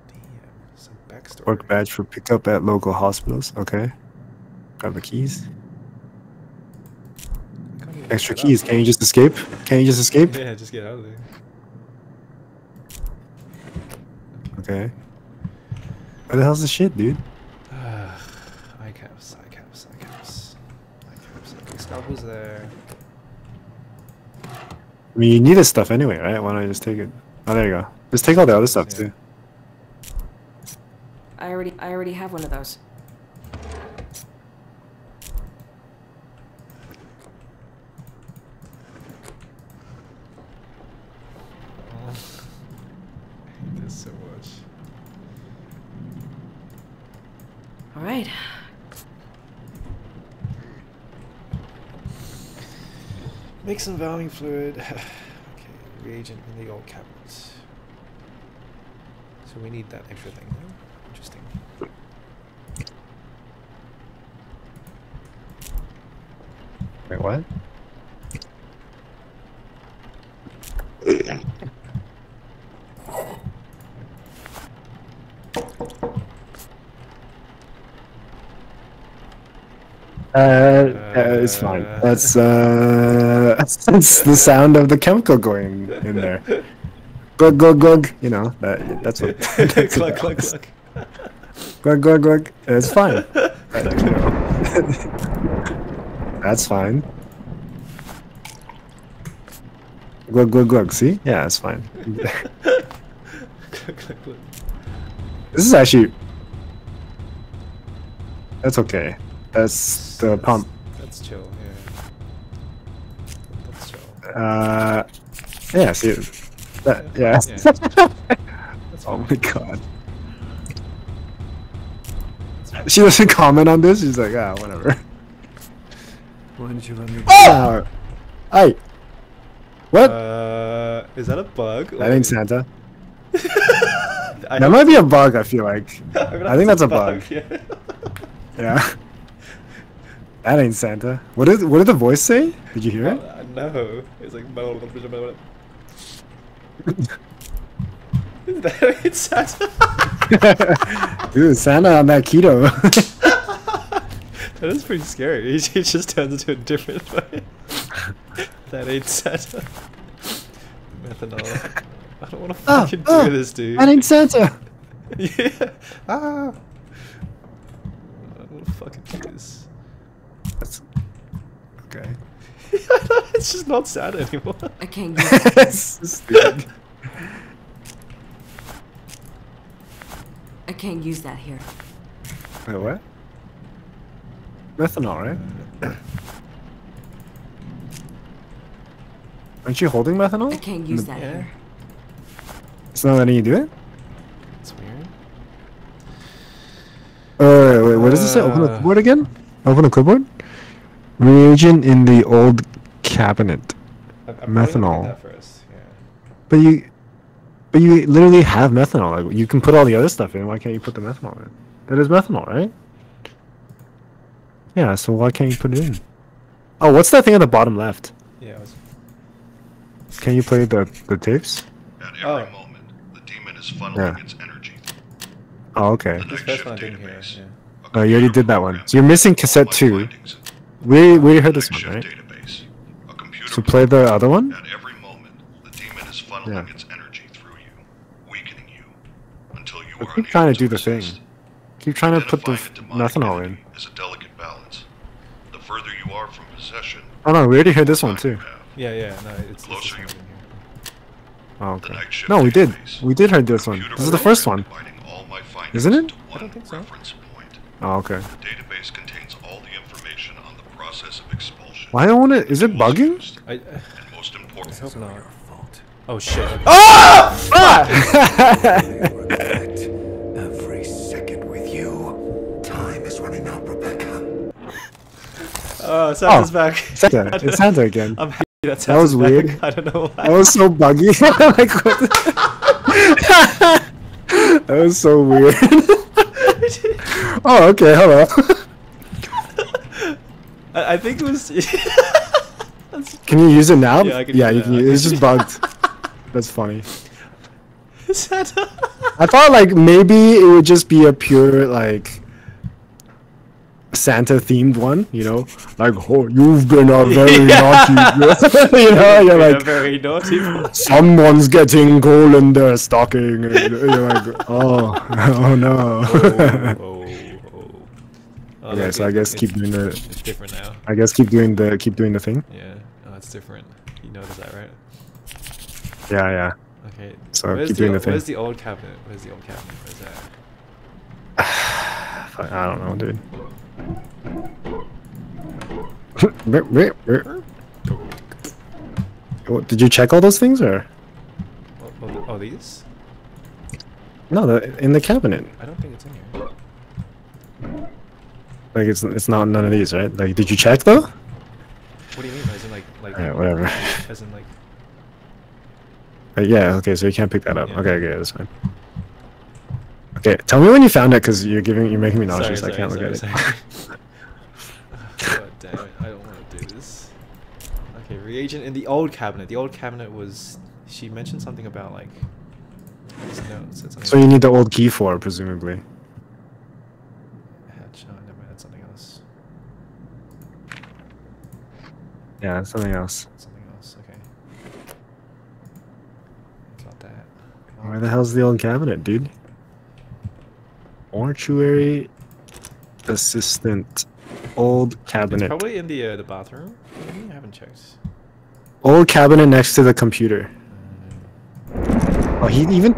Damn. Some backstory. Work badge for pickup at local hospitals. Okay. Grab the keys. I can't even Extra keys. Can you just escape? Can you just escape? Yeah, just get out of there. Okay. Where the hell's the shit, dude? eye caps, eye caps, eye caps. Eye caps. Okay, scalpel's there. I mean, you need this stuff anyway, right? Why don't I just take it? Oh, there you go. Just take all the other stuff Yeah. too. I already I already have one of those. Oh. I hate this so much. All right. Make some valving fluid. (sighs) okay, reagent in the old cabinets. So we need that extra thing. huh? Interesting. Wait, what? Uh, uh, it's fine. That's uh, that's the sound of the chemical going in there. Glug glug glug. You know that. That's what. (laughs) That's cluck, that cluck, Glug glug glug. It's fine. (laughs) That's fine. Glug glug glug. See? Yeah, it's fine. (laughs) This is actually. That's okay. That's the pump. Uh, yeah. See, that, yeah. That's oh my god. She doesn't comment on this. She's like, ah, whatever. Why didn't you let me? Oh! Hey! What? Uh, is that a bug? that ain't Santa. (laughs) That might be a bug. I feel like. (laughs) I think that's a bug. Yeah. Yeah. (laughs) That ain't Santa. What did What did the voice say? Did you hear it? No, it's like. (laughs) that ain't Santa. (laughs) Dude, Santa on that keto. (laughs) That is pretty scary. He, he just turns into a different. that ain't Santa. Methanol. I don't want to Oh, fucking oh, do this, dude. that ain't Santa. yeah. Ah. I don't want to fucking do this. That's okay. (laughs) it's just not sad anymore. I can't (laughs) use that. It's so stupid. I can't use that here. Wait, what? Methanol, right? (coughs) Aren't you holding methanol? I can't use that Yeah. here. It's not letting you do it? It's weird. Oh, wait, wait, what does it say? Open the Uh, clipboard again? Open the clipboard? Reagent in the old cabinet. I'm, I'm probably gonna Methanol. read that first. Yeah. But you, but you literally have methanol. Like you can put all the other stuff in. Why can't you put the methanol in? That is methanol, right? Yeah. So why can't you put it in? Oh, what's that thing at the bottom left? Yeah. I was, Can you play the the tapes? At every Oh. moment, the demon is funneling Yeah. its energy. Oh, okay. The night shift one I didn't hear. database. Yeah. a Oh, you already did that one. So you're missing cassette two. We we heard this one, shift right? Database. A computer So play the other one. At every moment, the demon is funneling Yeah. its energy through you, weakening you, until you But are keep trying to do the thing. Keep trying to put the f- Identifying methanol in. Is a delicate balance. The further you are from possession, Oh no, we already heard this one too. Yeah. Yeah. No, it's, it's Closer this one you- I didn't. Oh, The okay. night No, we did. database. We did heard this one. This is the first one. program dividing all my findings Isn't it? I don't think so. point. Oh, okay. The database contains all the information on the process of expulsion. Why don't it? Is it tools bugging? I, And most important, I hope not. Your fault. Oh shit. Ah! Oh! Fuck! every second with you. Time is running out, Rebecca. Oh, Santa's back. Santa. It's Santa again. I'm happy that That was back. weird. (laughs) I don't know why. That was so buggy. (laughs) like, what the- (laughs) that was so weird. oh, okay. Hello. I, I think it was. (laughs) Can you use it now? Yeah, yeah use you can. Use, it's just (laughs) bugged. That's funny. (laughs) Santa. I thought like maybe it would just be a pure like Santa themed one, you know, like oh you've been a very naughty, girl." you know, you're like very naughty. someone's getting coal in their stocking, and you're like oh oh no. oh, oh. Oh, okay, so I guess it's- keep doing the It's different now. I guess keep doing the keep doing the thing. Yeah. Oh, it's different. You noticed that, right? Yeah, yeah. Okay. So where's keep the, doing the thing. Where's the old cabinet? Where's the old cabinet? Where's that? (sighs) I don't know, dude. What, oh, Did you check all those things or Oh, oh, oh, these? no? The, in the cabinet. I don't think it's in here. Like it's it's not none of these, right? Like, did you check though? What do you mean? As in like like. Alright, whatever. As in like. (laughs) Uh, yeah. Okay. So you can't pick that up. Yeah. Okay. Okay. That's fine. Okay. Tell me when you found it, because you're giving, you're making me Sorry, nauseous. sorry, I can't sorry, look at it. (laughs) (laughs) God damn it! I don't want to do this. Okay, reagent in the old cabinet. The old cabinet was. She mentioned something about like. This note said something So you need the old key for, presumably. Hatch. Oh, never mind. That's something else. Yeah, something else. Something else. Okay. It's not that. Where the hell's the old cabinet, dude? Mortuary assistant. Old It's cabinet. probably in the uh, the bathroom. I haven't checked. Old cabinet next to the computer. Oh, he even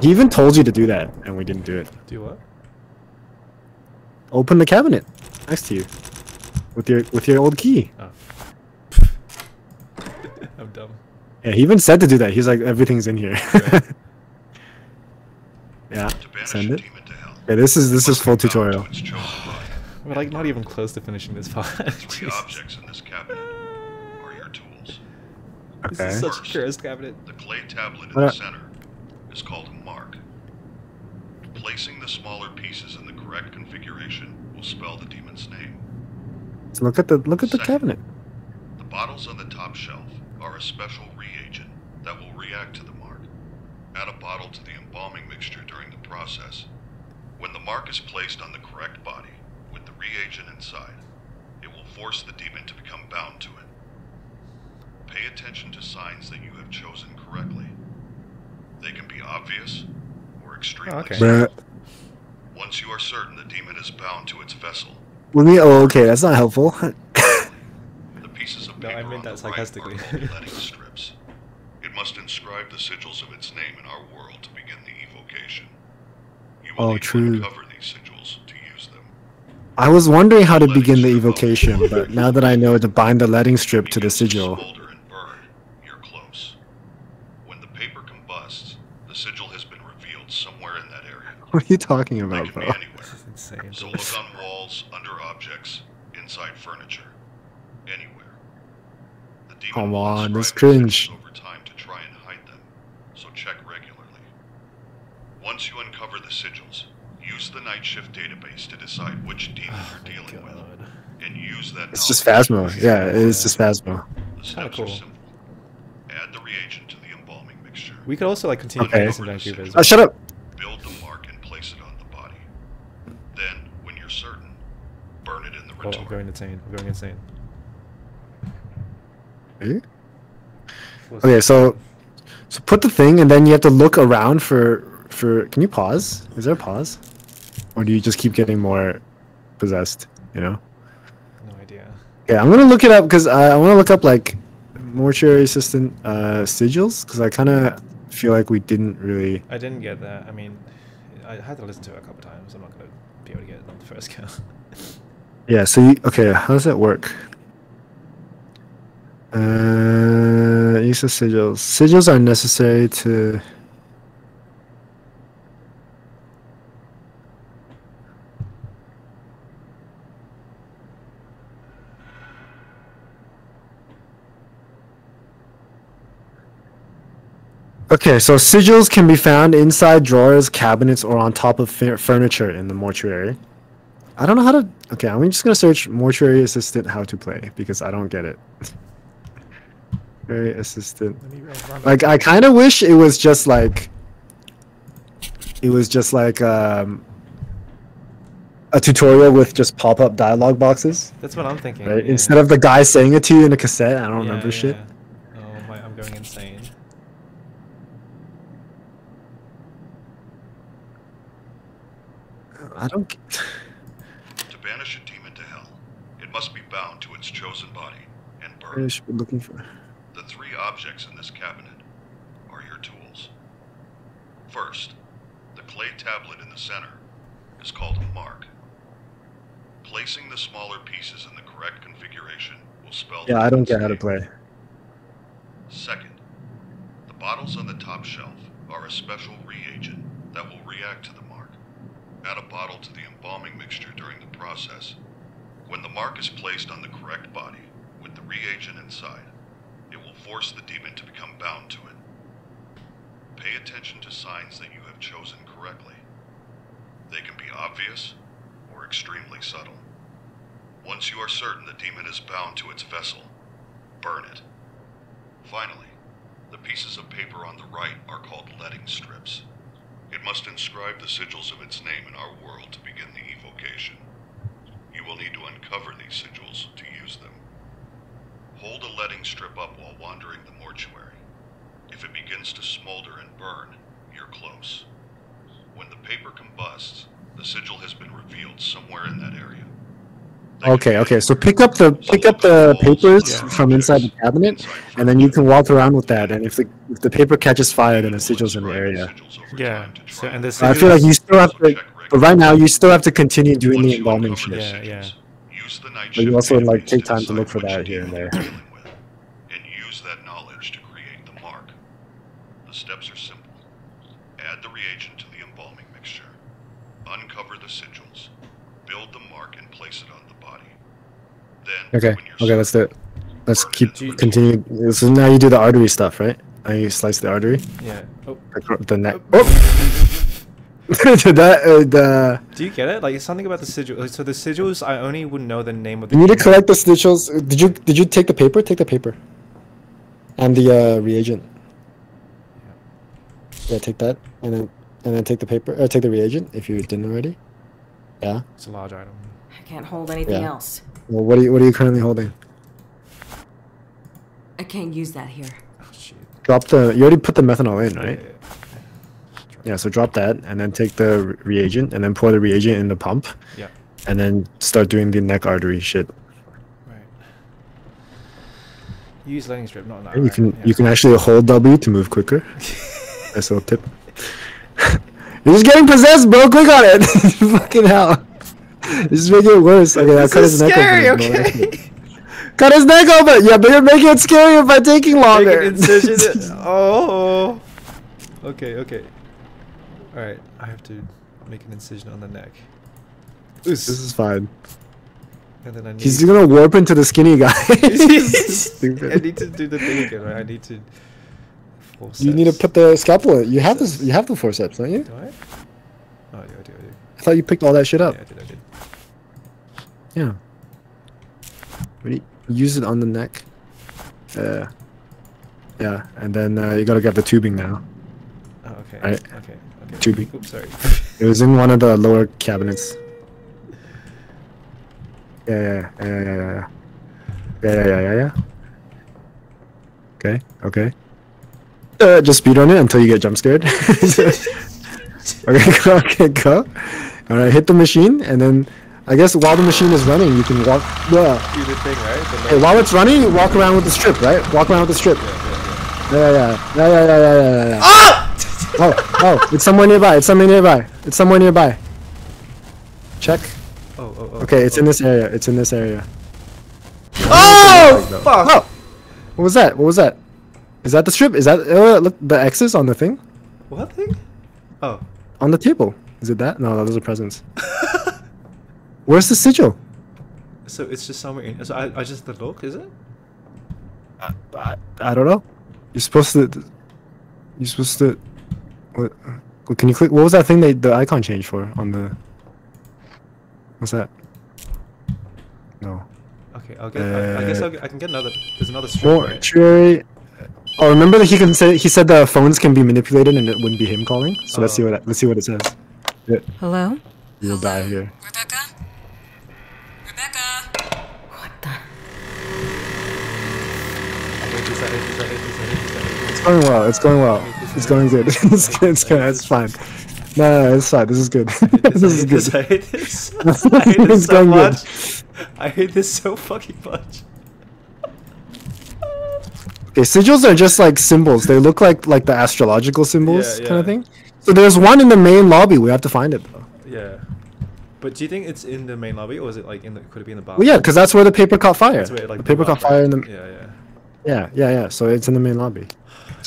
he even told you to do that, and we didn't do it. Do what? Open the cabinet next to you with your with your old key. Oh. I'm. Yeah, he even said to do that. He's like, everything's in here. Right. yeah, (laughs) send it. to hell. Yeah, this is this is full tutorial. its chosen body. We're like not even close to finishing this part. (laughs) Three objects in this cabinet are your tools. This Okay. is such First. a cursed cabinet. The clay tablet in the center is called a mark. Placing the smaller pieces in the correct configuration will spell the demon's name. So look at the look at the Second. cabinet. The bottles on the top shelf are a special reagent that will react to the mark. Add a bottle to the embalming mixture during the process. When the mark is placed on the correct body with the reagent inside, it will force the demon to become bound to it. Pay attention to signs that you have chosen correctly. They can be obvious or extremely Oh, okay. subtle. Once you are certain the demon is bound to its vessel, Let me. Oh, okay, that's not helpful. (laughs) The pieces of No, I meant that the right sarcastically. are called letting strips. It must inscribe the sigils of its name in our world to begin the evocation. You will Oh, need true. to uncover these sigils to use them. I was wondering how to Letting begin the evocation, but (laughs) now that I know to bind the letting strip to the sigil. smolder and burn, you're close. When the paper combusts, the sigil has been revealed somewhere in that area. (laughs) What are you talking about, bro? This is insane. So look on walls, under objects, inside furniture, anywhere. The demon Come on, inscribe that's its cringe. over time to try and hide them, so check regularly. Once you uncover the sigils, use the night shift database to decide which demon Oh you're my dealing with, and use that. It's just knowledge Phasmo. to Yeah, it is Yeah. just Phasmo. The steps cool. are simple. Add the reagent to the embalming mixture. We could also like continue Okay. playing this in Vancouver as Oh, shut up. Build the mark and place it on the body. Then, when you're certain, burn it in the Oh, I'm going insane. I'm going insane. Eh? Okay, so so put the thing, and then you have to look around for for. Can you pause? Is there a pause, or do you just keep getting more possessed? You know. No idea. Yeah, I'm gonna look it up because I, I want to look up like mortuary assistant uh, sigils because I kind of feel like we didn't really. I didn't get that. I mean, I had to listen to it a couple times. I'm not gonna be able to get it on the first (laughs) go. Yeah. So you, okay, how does that work? Uh, use of sigils. Sigils are necessary to. Okay, so sigils can be found inside drawers, cabinets, or on top of furniture in the mortuary. I don't know how to. Okay, I'm just gonna search mortuary assistant how to play because I don't get it. (laughs) Mortuary assistant. Let me run- run Like I kind of wish it was just like. It was just like um. A tutorial with just pop-up dialogue boxes, That's what I'm thinking. right? yeah. Instead of the guy saying it to you in a cassette. I don't Yeah, remember shit. Oh my! I'm going insane. I don't. g- To banish a demon to hell, it must be bound to its chosen body and I burned. should be looking for. Objects in this cabinet are your tools. First, the clay tablet in the center is called a mark. Placing the smaller pieces in the correct configuration will spell the Yeah, I don't get how to play. Second, the bottles on the top shelf are a special reagent that will react to the mark. Add a bottle to the embalming mixture during the process. When the mark is placed on the correct body with the reagent inside, force the demon to become bound to it. pay attention to signs that you have chosen correctly. They can be obvious or extremely subtle. Once you are certain the demon is bound to its vessel, burn it. Finally, the pieces of paper on the right are called letting strips. It must inscribe the sigils of its name in our world to begin the evocation. You will need to uncover these sigils to use them. Hold a letting strip up while wandering the mortuary. If it begins to smolder and burn, you're close. When the paper combusts, the sigil has been revealed somewhere in that area. They Okay, okay. So pick up the pick up the papers other from inside the cabinet, and then you can walk around with that. And if the if the paper catches fire, then the sigils in the area. Yeah. So and the I feel like you still have to, but right now you still have to continue doing the embalming uncover the shit. Yeah, sigils, Use the night But you shift also, like, take time to look for that here and there. with, and use that knowledge to create the mark. The steps are simple. Add the reagent to the embalming mixture. Uncover the sigils. Build the mark and place it on the body. Then, Okay, okay. Let's do it. Let's keep into continue. So now you do the artery stuff, right? Now you slice the artery, Yeah. Oh. the, the neck. Oh, oh! (laughs) that uh, the. Do you get it? Like it's something about the sigil. like, So the sigils, I only would know the name of the. You need to collect the sigils. Did you did you take the paper? Take the paper. And the uh, reagent. Yeah, take that, and then and then take the paper. Or take the reagent if you didn't already. Yeah. It's a large item. I can't hold anything Yeah. else. Well, what are you what are you currently holding? I can't use that here. Oh shit. Drop the. You already put the methanol in, Yeah, right? yeah, yeah. So drop that, and then take the reagent, and then pour the reagent in the pump, Yeah. and then start doing the neck artery shit. Right. Use letting strip, not an And you can yeah. you can actually hold W to move quicker. (laughs) Nice little tip. (laughs) You're just getting possessed, bro. Click on it. (laughs) Fucking hell. This is making it worse. Okay, I'll cut is his neck scary, open. bro. okay? Cut his neck open. Yeah, but you're making it scarier by taking Make longer. an incision. oh. Okay. Okay. All right. I have to make an incision on the neck. this is fine. And then I need. He's gonna warp into the skinny guy. (laughs) (laughs) I need to do the thing again, right? I need to. You need to put the scalpel. in. You have this. You have the forceps, don't you? Do I? Oh, yeah, I do. I do. I thought you picked all that shit up. Yeah, I did. I did. Yeah. Ready? Use it on the neck. Uh, yeah, and then uh, you gotta get the tubing now. Oh, okay. Right. Okay. Okay. Tubing. Oops, sorry. It was in one of the lower cabinets. Yeah, yeah, yeah, yeah, yeah, yeah. Yeah, yeah, yeah, yeah, yeah. Okay, okay. Uh, just speed on it until you get jump scared. okay, go, okay, go. All right, hit the machine, and then I guess while the machine is running, you can walk. Yeah. do the thing, right? The Hey, while it's running, walk around with the strip, right? Walk around with the strip. Yeah, yeah, yeah, yeah, yeah, yeah, yeah, yeah. yeah. Ah! Oh, oh, it's somewhere nearby. It's somewhere nearby. It's somewhere nearby. Check. Oh, oh, oh. Okay, it's oh. in this area. It's in this area. Oh! Like, Fuck! Oh! What was that? What was that? Is that the strip? Is that uh, look the X's on the thing? What thing? Oh. On the table? Is it that? No, those are presents. (laughs) Where's the sigil? So it's just somewhere in. So I, I just the look, is it? I, I don't know. You're supposed to. You're supposed to. What? what- Can you click? What was that thing they the icon changed for on the? What's that? No. Okay, I'll get. I, I guess Uh, I'll I can get another. There's another string, right? Mortuary. Oh, remember that he can say he said the phones can be manipulated and it wouldn't be him calling. So let's see Oh. what let's see what it says. Yeah, Hello? you'll die here. Rebecca? Rebecca? What the? It's going well. It's going well. It's going good. (laughs) it's good. It's good. It's fine. No, no, no, it's fine. This is good. (laughs) (laughs) this. is good. I hate this. I hate this so going good. much. I hate this so fucking much. Okay, sigils are just like symbols. They look like like the astrological symbols Yeah, kind of thing. So there's one in the main lobby. We have to find it though. Yeah. But do you think it's in the main lobby or is it like in the? Could it be in the bar? Well, yeah, because that's where the paper caught fire. That's where like the paper caught fire in the. Yeah, yeah. Yeah, yeah, yeah. So it's in the main lobby.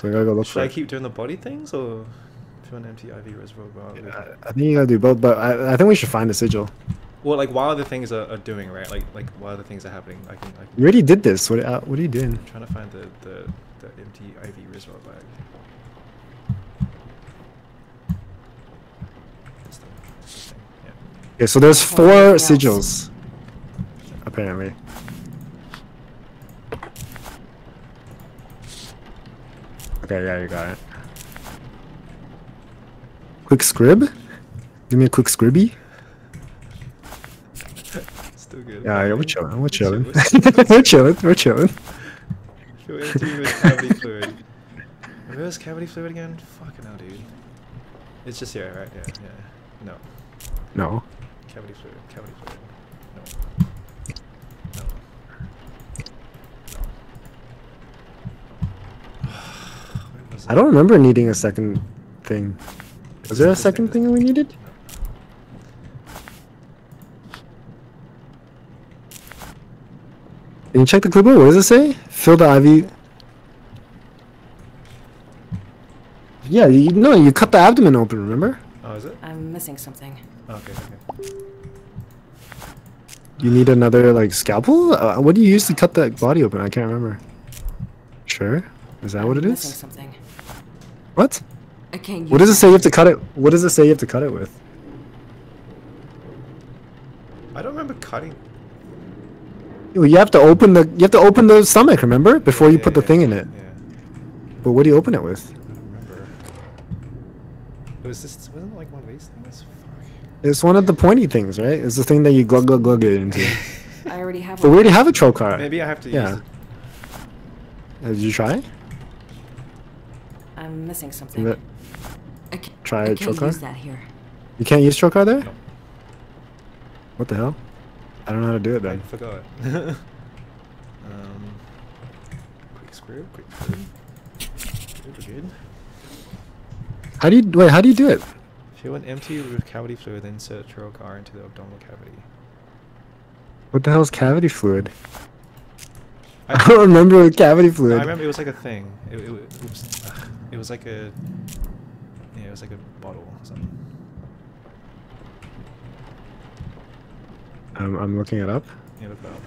So I gotta go look Should for I it. keep doing the body things or if you want empty IV reservoir bag? Yeah, I, think you gotta do both, but I, I think we should find the sigil. Well, like while the things are, are doing, right? Like like while the things are happening, I can. I can... You already did this. What uh, what are you doing? I'm trying to find the the, the empty IV reservoir bag. Okay, yeah. So there's four oh, sigils, apparently. Okay, yeah, you got it. Quick scrib? Give me a quick scribby? Still good. Yeah, yeah, we're chilling, we're chilling. We're (laughs) we're chilling, we're chilling. Fill empty with cavity fluid. Where's cavity fluid again? Fucking hell, dude. It's just here, right? Yeah, yeah. No. No. Cavity fluid. Cavity fluid. No. No. No. Where was I don't remember needing a second thing. Was there a second thing we needed? Can you check the clipboard? What does it say? Fill the IV. Yeah, you no, you cut the abdomen open. Remember? Oh, is it? I'm missing something. Oh, okay, okay. You need another like scalpel. Uh, what do you use to cut that body open? I can't remember. Sure. Is that what it I'm missing is? something. What? I can't use What does it say you have to cut it? What does it say you have to cut it with? I don't remember cutting. You have to open the you have to open the stomach. Remember before you Yeah, put the yeah, thing in it. Yeah, But what do you open it with? I don't remember. It was this wasn't it like one of these things. Fuck. It's one of the pointy things, right? It's the thing that you glug glug glug it into. (laughs) I already have but we one. already have a trocar. Maybe I have to Yeah. use. Uh, Did you try? I'm missing something. That- try I can't Trocar? use that here. You can't use trocar there? No. What the hell? I don't know how to do it I then. forgot. (laughs) um, quick screw. Quick screw. Good, good. How do you wait? How do you do it? Fill an empty with cavity fluid, then insert trocar into the abdominal cavity. What the hell is cavity fluid? I, (laughs) I don't remember cavity No, fluid. I remember it was like a thing. It, it, it was, uh, it was like a, yeah, it was like a bottle or something. I'm, I'm looking it up. Yeah, look that up.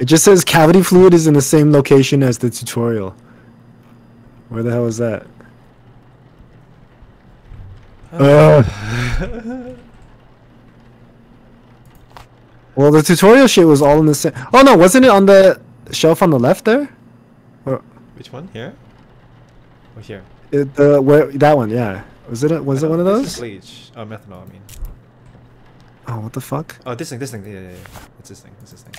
It just says cavity fluid is in the same location as the tutorial. Where the hell is that? (laughs) Ugh. (laughs) well, the tutorial shit was all in the same. Oh no, wasn't it on the shelf on the left there? Or Which one? Here? Or here? it, the where that one? Yeah. Was it? A, was I it one of don't- this is those? bleach. Oh, methanol. I mean. Oh, what the fuck? Oh, this thing. This thing. Yeah, yeah, yeah. It's this thing. It's this thing.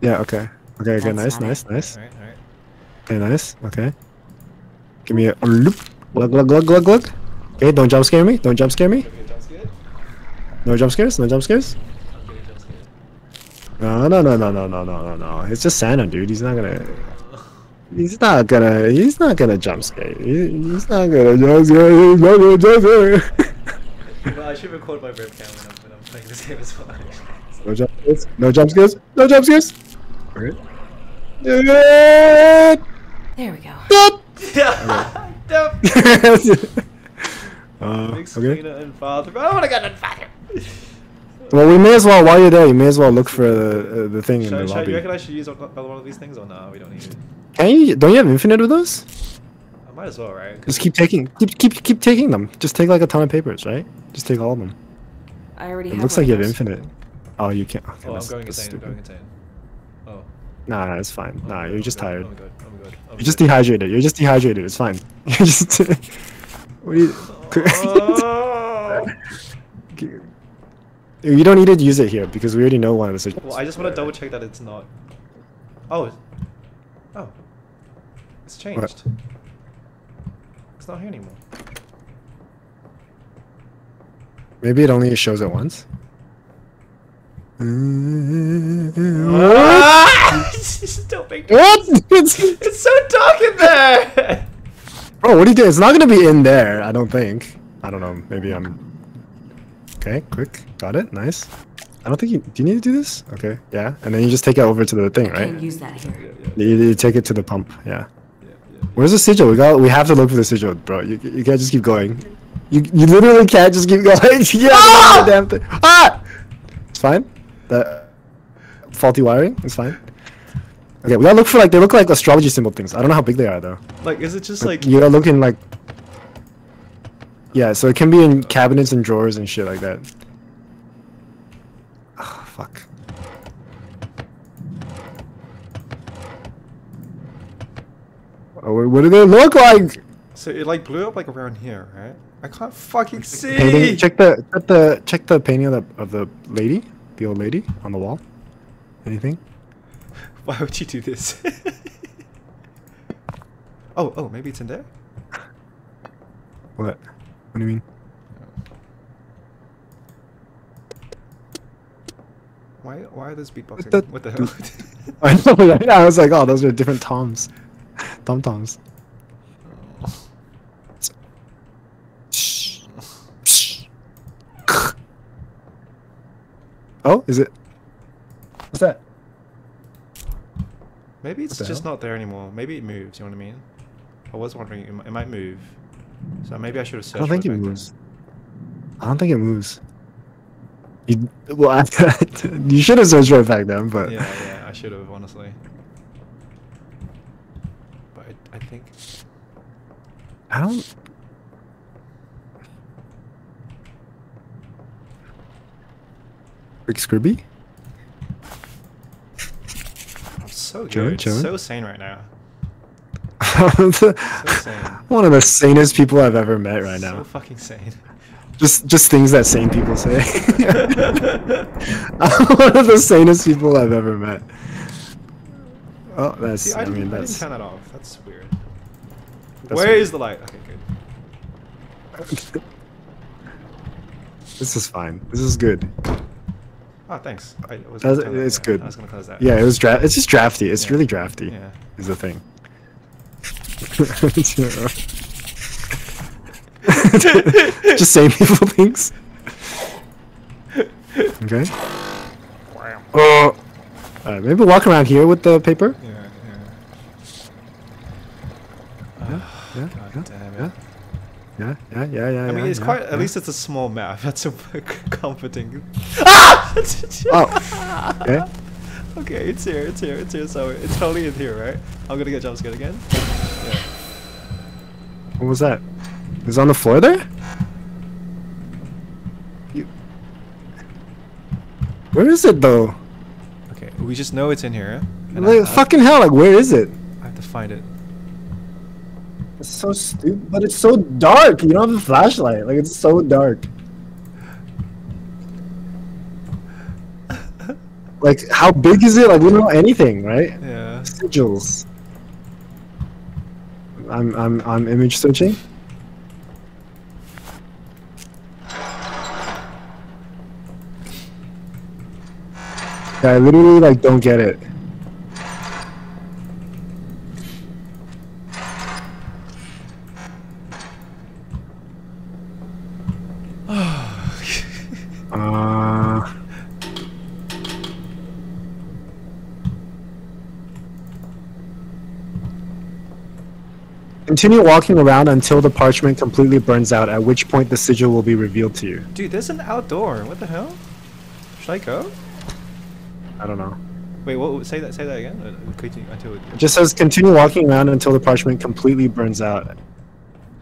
Yeah. Okay. Okay. Okay. That's Nice. Nice. Nice. All right. All right. Okay. Nice. Okay. Give me a, a loop. Glug glug glug glug glug. Okay. Don't jump scare me. Don't jump scare me. Okay, jump scared. No jump scares. No jump scares. No, no, no, no, no, no, no, no, It's just Santa, dude. He's not gonna. He's not gonna. He's not gonna jump scare. He, he's not gonna jump scare. He's not gonna jump skate. I should record my webcam when I'm, when I'm playing this game as well. no jump scares. No jump scares. No jump scares. There we go. Dup. Yeah. Dup. uh, okay. and father. Oh, I got a father. (laughs) Well, we may as well while you're there. You may as well look for the uh, the thing in Should, the should, you lobby. reckon I should use another one of these things or no? We don't need it. Can you? Don't you have infinite with those? I might as well, right? Just keep taking. Keep keep keep taking them. Just take like a ton of papers, right? Just take all of them. I already It have looks like you have infinite. Oh, you can't. Okay, Oh, I'm going that's insane. I'm going insane. Oh. Nah, nah, it's fine. I'm Nah, good, you're just good, tired. I'm good. I'm good. I'm You're just dehydrated. You're just dehydrated. It's fine. (laughs) You're just. (laughs) (laughs) what do you? Oh. You don't need to use it here because we already know one of the situations. well, I just want to double check that it's not. Oh. it's- Oh. It's changed. It's not here anymore. Maybe it only shows it once. (laughs) what? What? (laughs) It's, It's so dark in there. bro, what are you doing? It's not gonna be in there. I don't think. I don't know. Maybe I'm. Okay, quick. Got it. Nice. I don't think you. Do you need to do this? Okay. Yeah. And then you just take it over to the thing, I can't right? use that here. yeah, yeah, You, you take it to the pump. Yeah. yeah, yeah. Where's the sigil? We got. We have to look for the sigil, bro. You, you can't just keep going. You you literally can't just keep (laughs) going. (laughs) yeah, ah! the damn thing. Ah! It's fine. The faulty wiring. It's fine. Okay, we gotta look for like they look like astrology symbol things. I don't know how big they are though. Like, is it just But like you gotta look in like. Yeah, so it can be in cabinets and drawers and shit like that. Oh, fuck. Oh, what do they look like? So it like blew up like around here, right? I can't fucking see. Painting, check the check the check the painting of the of the lady, the old lady on the wall. Anything? (laughs) Why would you do this? (laughs) oh, oh, maybe it's in there. What? What do you mean? Why? Why are those beatboxing? the- what the (laughs) hell? I know. (laughs) Right? I was like, oh, those are different toms, (laughs) tom toms. Oh, is it? What's that? Maybe it's just hell? not there anymore. Maybe it moves. You know what I mean? I was wondering it might move. So maybe I should have searched. I don't think it back then. moves. I don't think it moves. You well, I, (laughs) you should have searched right back then, but Yeah, yeah, I should have honestly. But I, I think I don't. Rick Scribby? I'm so good, so sane right now. (laughs) The- sane. (laughs) One of the sanest people I've ever met right So now. fucking sane. Just just things that sane people say. (laughs) One of the sanest people I've ever met. Oh, that's. See, I, I, didn't, mean, I didn't that's. turn that off. That's weird. That's Where is weird. the light? Okay, good. this is fine. This is good. Oh, thanks. I was That's- gonna that- it's yeah, good. I was gonna close that. Yeah, it was dra- It's just drafty. It's Yeah. really drafty. Yeah. Is the thing. (laughs) just saying people things. Okay. Oh. Alright, maybe walk around here with the paper. Yeah, yeah. Yeah, yeah, God damn it. yeah. Yeah, yeah, yeah, yeah. I mean, yeah, it's yeah, quite. yeah. At least it's a small map. (laughs) That's a comforting. Ah! (laughs) Oh. Okay. Okay, it's here. It's here. It's here. So it's totally in here, right? I'm gonna get jump scared again. What was that? It was on the floor there? You... Where is it though? Okay, we just know it's in here. Like, I, I- fucking hell, like where is it? I have to find it. It's so stupid, but it's so dark. You don't have a flashlight. Like it's so dark. (laughs) Like how big is it? Like we don't know anything, right? Yeah. Sigils. I'm I'm I'm image searching. Yeah, I literally like don't get it. Uh, continue walking around until the parchment completely burns out, at which point the sigil will be revealed to you. Dude, there's an outdoor. What the hell? Should I go? I don't know. Wait, what? Say that. Say that again. Uh, continue until. It just says continue walking around until the parchment completely burns out,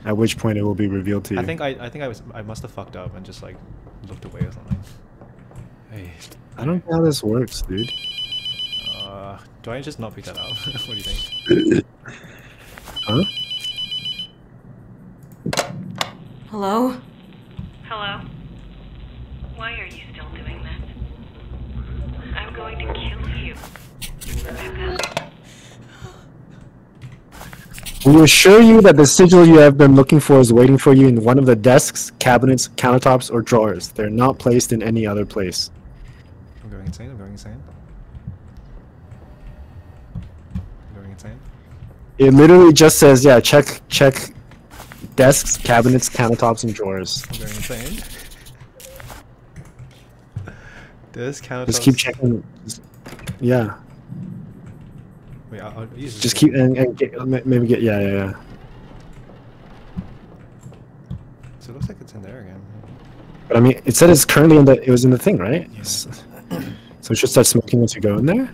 at which point it will be revealed to you. I think I. I think I was. I must have fucked up and just like looked away or something. Hey. I don't know how this works, dude. Uh, do I just not pick that up? (laughs) what do you think? (laughs) Huh? Hello? Hello? Why are you still doing that? I'm going to kill you, Rebecca. We assure you that the sigil you have been looking for is waiting for you in one of the desks, cabinets, countertops, or drawers. They're not placed in any other place. I'm going insane. I'm going insane. I'm going insane. It literally just says, yeah, check check desks, cabinets, countertops, and drawers. I'm going insane. This count. Just keep checking. Yeah, Wait, I'll, I'll just keep and, and get, maybe get yeah yeah yeah. So it looks like it's in there again. But I mean, it said it's currently in the. It was in the thing, right? Yeah. So it should start smoking once you go in there.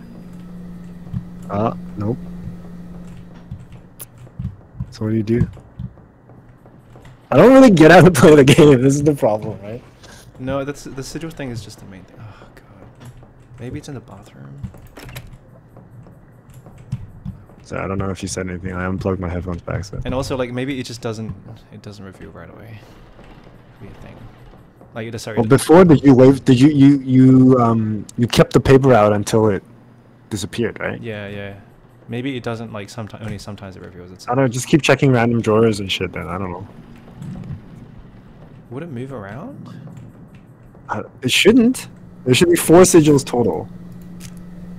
Uh, nope. So what do you do? I don't really get how to play the game. This is the problem, right? No, that's the sigil thing is just the main thing. Oh god. Maybe it's in the bathroom. So I don't know if you said anything. I unplugged my headphones back. So And also like maybe it just doesn't it doesn't review right away. Could be a thing. Like it sorry. well, before did you wave? Did you you you um you kept the paper out until it disappeared, right? Yeah, yeah. Maybe it doesn't like sometimes only sometimes it reveals itself. I don't know. Just keep checking random drawers and shit. Then I don't know. Would it move around? Uh, it shouldn't. There should be four sigils total.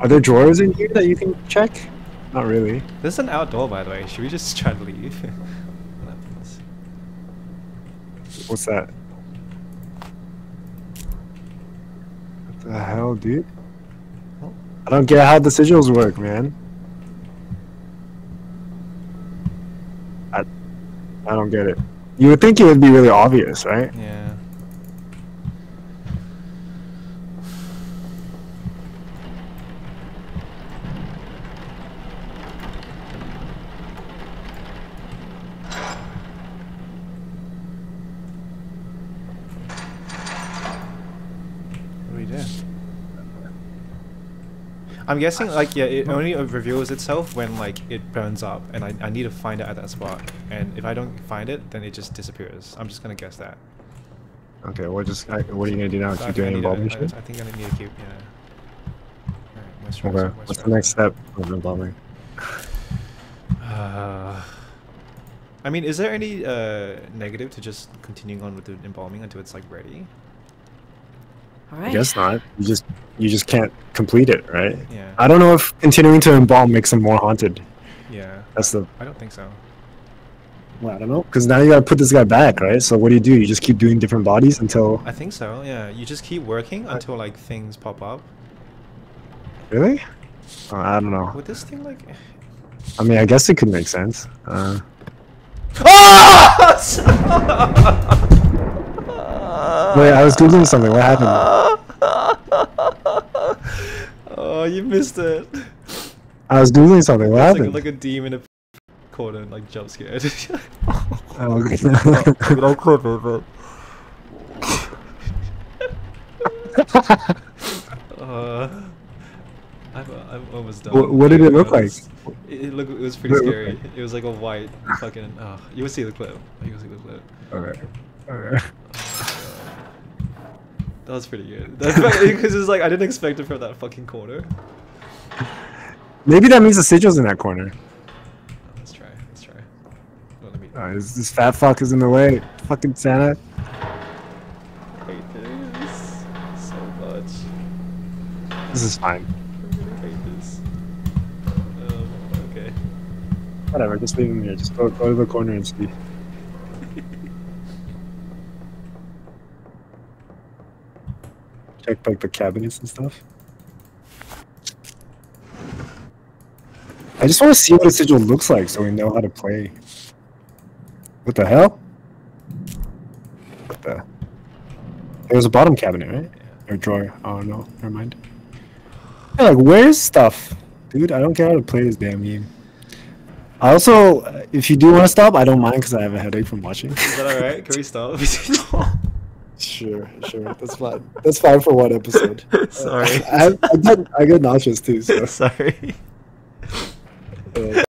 Are there drawers in here that you can check? Not really. This is an outdoor by the way. Should we just (laughs) try to leave? (laughs) What's that? What the hell, dude? I don't get how the sigils work, man. I, I don't get it. You would think it would be really obvious, right? yeah. What do we do? I'm guessing like yeah, it only uh, reveals itself when like it burns up, and I, I need to find it at that spot. And if I don't find it, then it just disappears. I'm just gonna guess that. Okay, well, just I, what are you gonna do now? So I Keep think I doing need to- involvement I, shit? I think I need to keep yeah. Alright, moisturizer, Okay, what's the next step of embalming? Uh, (sighs) I mean, is there any uh, negative to just continuing on with the embalming until it's like ready? All I guess not. You just you just can't complete it, right? Yeah. I don't know if continuing to embalm makes them more haunted. Yeah. That's the I don't think so. well, I don't know because now you gotta put this guy back, right? So what do you do? You just keep doing different bodies until I think so. Yeah. You just keep working until like things pop up. really? Uh, I don't know. Would this thing like? I mean, I guess it could make sense. Uh, (laughs) wait, I was googling something. What happened? Oh, you missed it. I was googling something. What It's like, happened? like a demon in a corner, and, like jump scared. (laughs) Oh, okay. (laughs) I'll clip it, but. (laughs) uh, I'm, I'm almost done. What- what did it look like? It, it, look, it was pretty What did it scary. like? It was like a white fucking. Oh, you will see the clip. You will see the clip. okay. Okay. That was pretty good. (laughs) Because it's like I didn't expect it from that fucking corner. Maybe that means the sigil's in that corner. Let's try. Let's try. Well, let me. This, this fat fuck is in the way. Fucking Santa. I hate this so much. This is fine. Hate this. Um, okay. Whatever, just leave him here. Just go, go to the corner and see. Check like the cabinets and stuff. I just want to see what a sigil looks like so we know how to play. What the hell? What the? There's a bottom cabinet, right? Or drawer. Oh no, never mind. Yeah, like where's stuff? Dude, I don't care how to play this damn game. I also, if you do want to stop, I don't mind because I have a headache from watching. Is that alright? Can we stop? (laughs) sure, sure, that's fine. That's fine for one episode. (laughs) Sorry. I, I, get, I get nauseous too, so. (laughs) Sorry. uh,